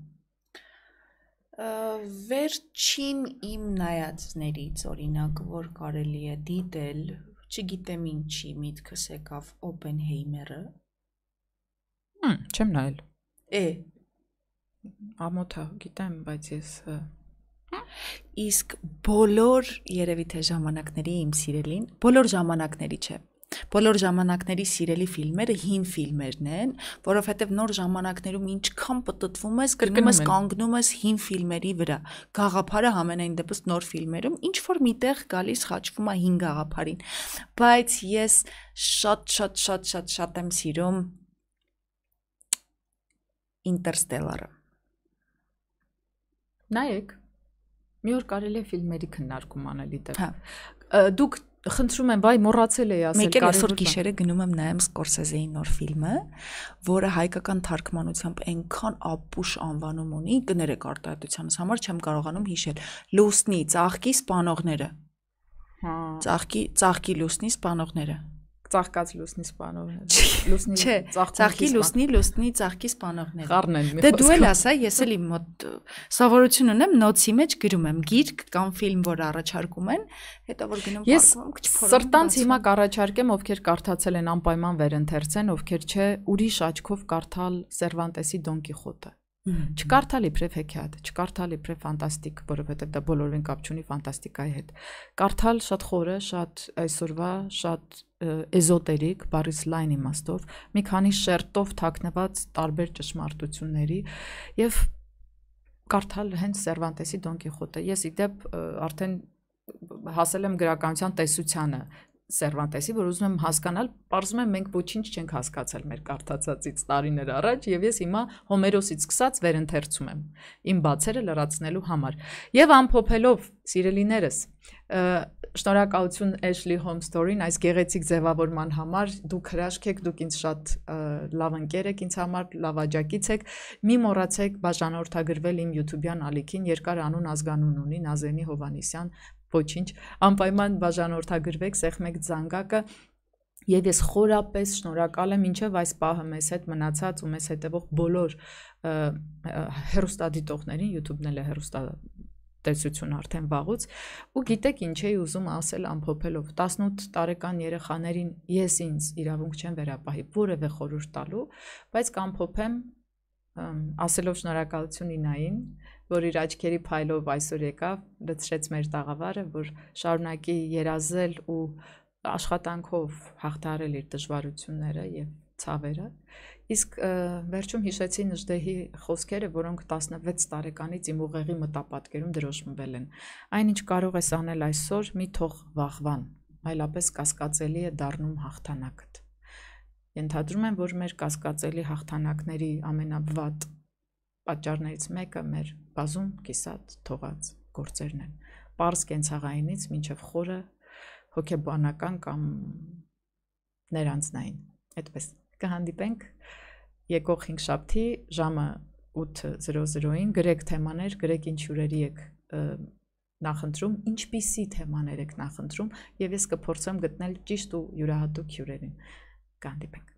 վերջին իմ նայածներից օրինակ որ կարելի է դիտել չգիտեմ ինչի միտքս եկավ Oppenheimer-ը Հմ, չեմ նայել։ Է ամոթա, գիտեմ, բայց ես իսկ բոլոր երևի թե ժամանակների իմ սիրելին, բոլոր ժամանակների չէ, Բոլոր ժամանակների սիրելի ֆիլմերը հին ֆիլմերն են, որովհետև նոր ժամանակներում ինչքան պատտվում ես, գրկնում ես, կանգնում ես հին ֆիլմերի վրա։ Գաղափարը համենայն դեպս նոր ֆիլմերում ինչ որ միտեղ գալիս խաչվում է հին գաղափարին։ Բայց ես շատ շատ շատ շատ շատ եմ սիրում Interstellar-ը։ Նայեք։ Մի օր կարելի է ֆիլմերի քննարկում անել դեռ։ Հա։ Դուք խնդրում եմ, բայ մոռացել էի ասել, կարևոր։ Մեկ էլ այսօր գիշերը գնում եմ նայեմ Սկորսեզեի նոր ֆիլմը, որը հայկական թարգմանությամբ այնքան ապուշ անվանում ունի, կներեք արտահայտությանս համար չեմ կարողանում հիշել։ Լուսնի, ծաղկի սպանողները։ Հա։ Ծաղկի, ծաղկի լուսնի սպանողները ծաղկած լուսնի սպանողները։ Լուսնի ծաղկի լուսնի, լուսնի ծաղկի սպանողները։ Խառն են։ Դե դու էլ ասա, ես էլ իմ մոտ սովորություն ունեմ նոցի մեջ գրում եմ գիրք կամ ֆիլմ, որ առաջարկում են, հետո որ գնում կարդում, քիչ Սրտանց հիմա կառաջարկեմ, ովքեր կարդացել են անպայման վերընթերցեն, ովքեր չէ, ուրիշ աչքով կարդալ Սերվանտեսի Դոն Կիխոտը։ Չկարդալ իբրև հեքիաթ, չկարդալ իբրև ֆանտաստիկ, որովհետև դա բոլորին կապ չունի ֆանտաստիկայի հետ։ Կարդալ շատ խորը, շատ այսօրվա, շատ էզոտերիկ, բարիս լայն իմաստով, մի քանի շերտով թաքնված տարբեր ճշմարտությունների եւ կարդալ հենց Սերվանտեսի Դոն Կիխոտը։ Ես իդեպ արդեն հասել եմ գրականության տեսությանը Սերվանտեսի, որ ուզում եմ հասկանալ, ողջում եմ մենք ոչինչ չենք հասկացել մեր կարդացածից տարիներ առաջ եւ ես հիմա Հոմերոսից սկսած վերընթերցում եմ իմ բացերը լրացնելու համար։ Եվ ամփոփելով, սիրելիներս, շնորհակալություն Ashley Home Story-ին այս գեղեցիկ ձևավորման համար։ Դուք հրաշք եք, դուք ինձ շատ լավ ընկեր եք ինձ համար, լավ աջակից եք։ Մի մոռացեք բաժանորդագրվել իմ YouTube-յան ալիքին, երկար անուն ազգանուն ունի Նազենի Հովանիսյան ոչինչ, անպայման բաժանորդագրվեք, սեղմեք զանգակը Եվ ես խորապես շնորհակալ եմ ինչև այս պահը մեզ հետ մնացած ու մեզ հետևող բոլոր հերոստադիտողներին, YouTube-ն էլ է հերոստա տեսություն արդեն վաղուց ու գիտեք ինչ էի ուզում ասել ամփոփելով 18 տարեկան երեխաներին ես ինձ իրավունք չեմ վերապահի որևէ խորհուրդ տալու բայց կամփոփեմ ասելով շնորհակալություն Ինային որ իր աչքերի փայլով այսօր եկավ, լցրեց մեր տաղավարը, որ շարունակի երազել ու աշխատանքով հաղթարել իր դժվարությունները եւ ցավերը։ Իսկ վերջում հիշեցի Նժդեհի խոսքերը, որոնք 16 տարեկանից իմ ուղեղի մտապատկերում դրոշմվել են։ Այնինչ կարող ես անել այսօր, մի թող վաղվան, այլապես կասկածելի է դառնում հաղթանակդ։ Ենթադրում եմ, որ մեր կասկածելի հաղթանակների ամենավատ պատճառներից մեկը մեր բազում կիսած թողած գործերն են։ Պարզ կենցաղայինից մինչև խորը հոգեբանական կամ ներանձնային։ Այդպես կհանդիպենք եկող 5 շաբթի ժամը 8:00-ին գրեք թեմաներ, գրեք ինչ հյուրերի եք նախընտրում, ինչպիսի թեմաներ եք նախընտրում եւ ես կփորձեմ գտնել ճիշտ ու յուրահատուկ հյուրերին։ Կհանդիպենք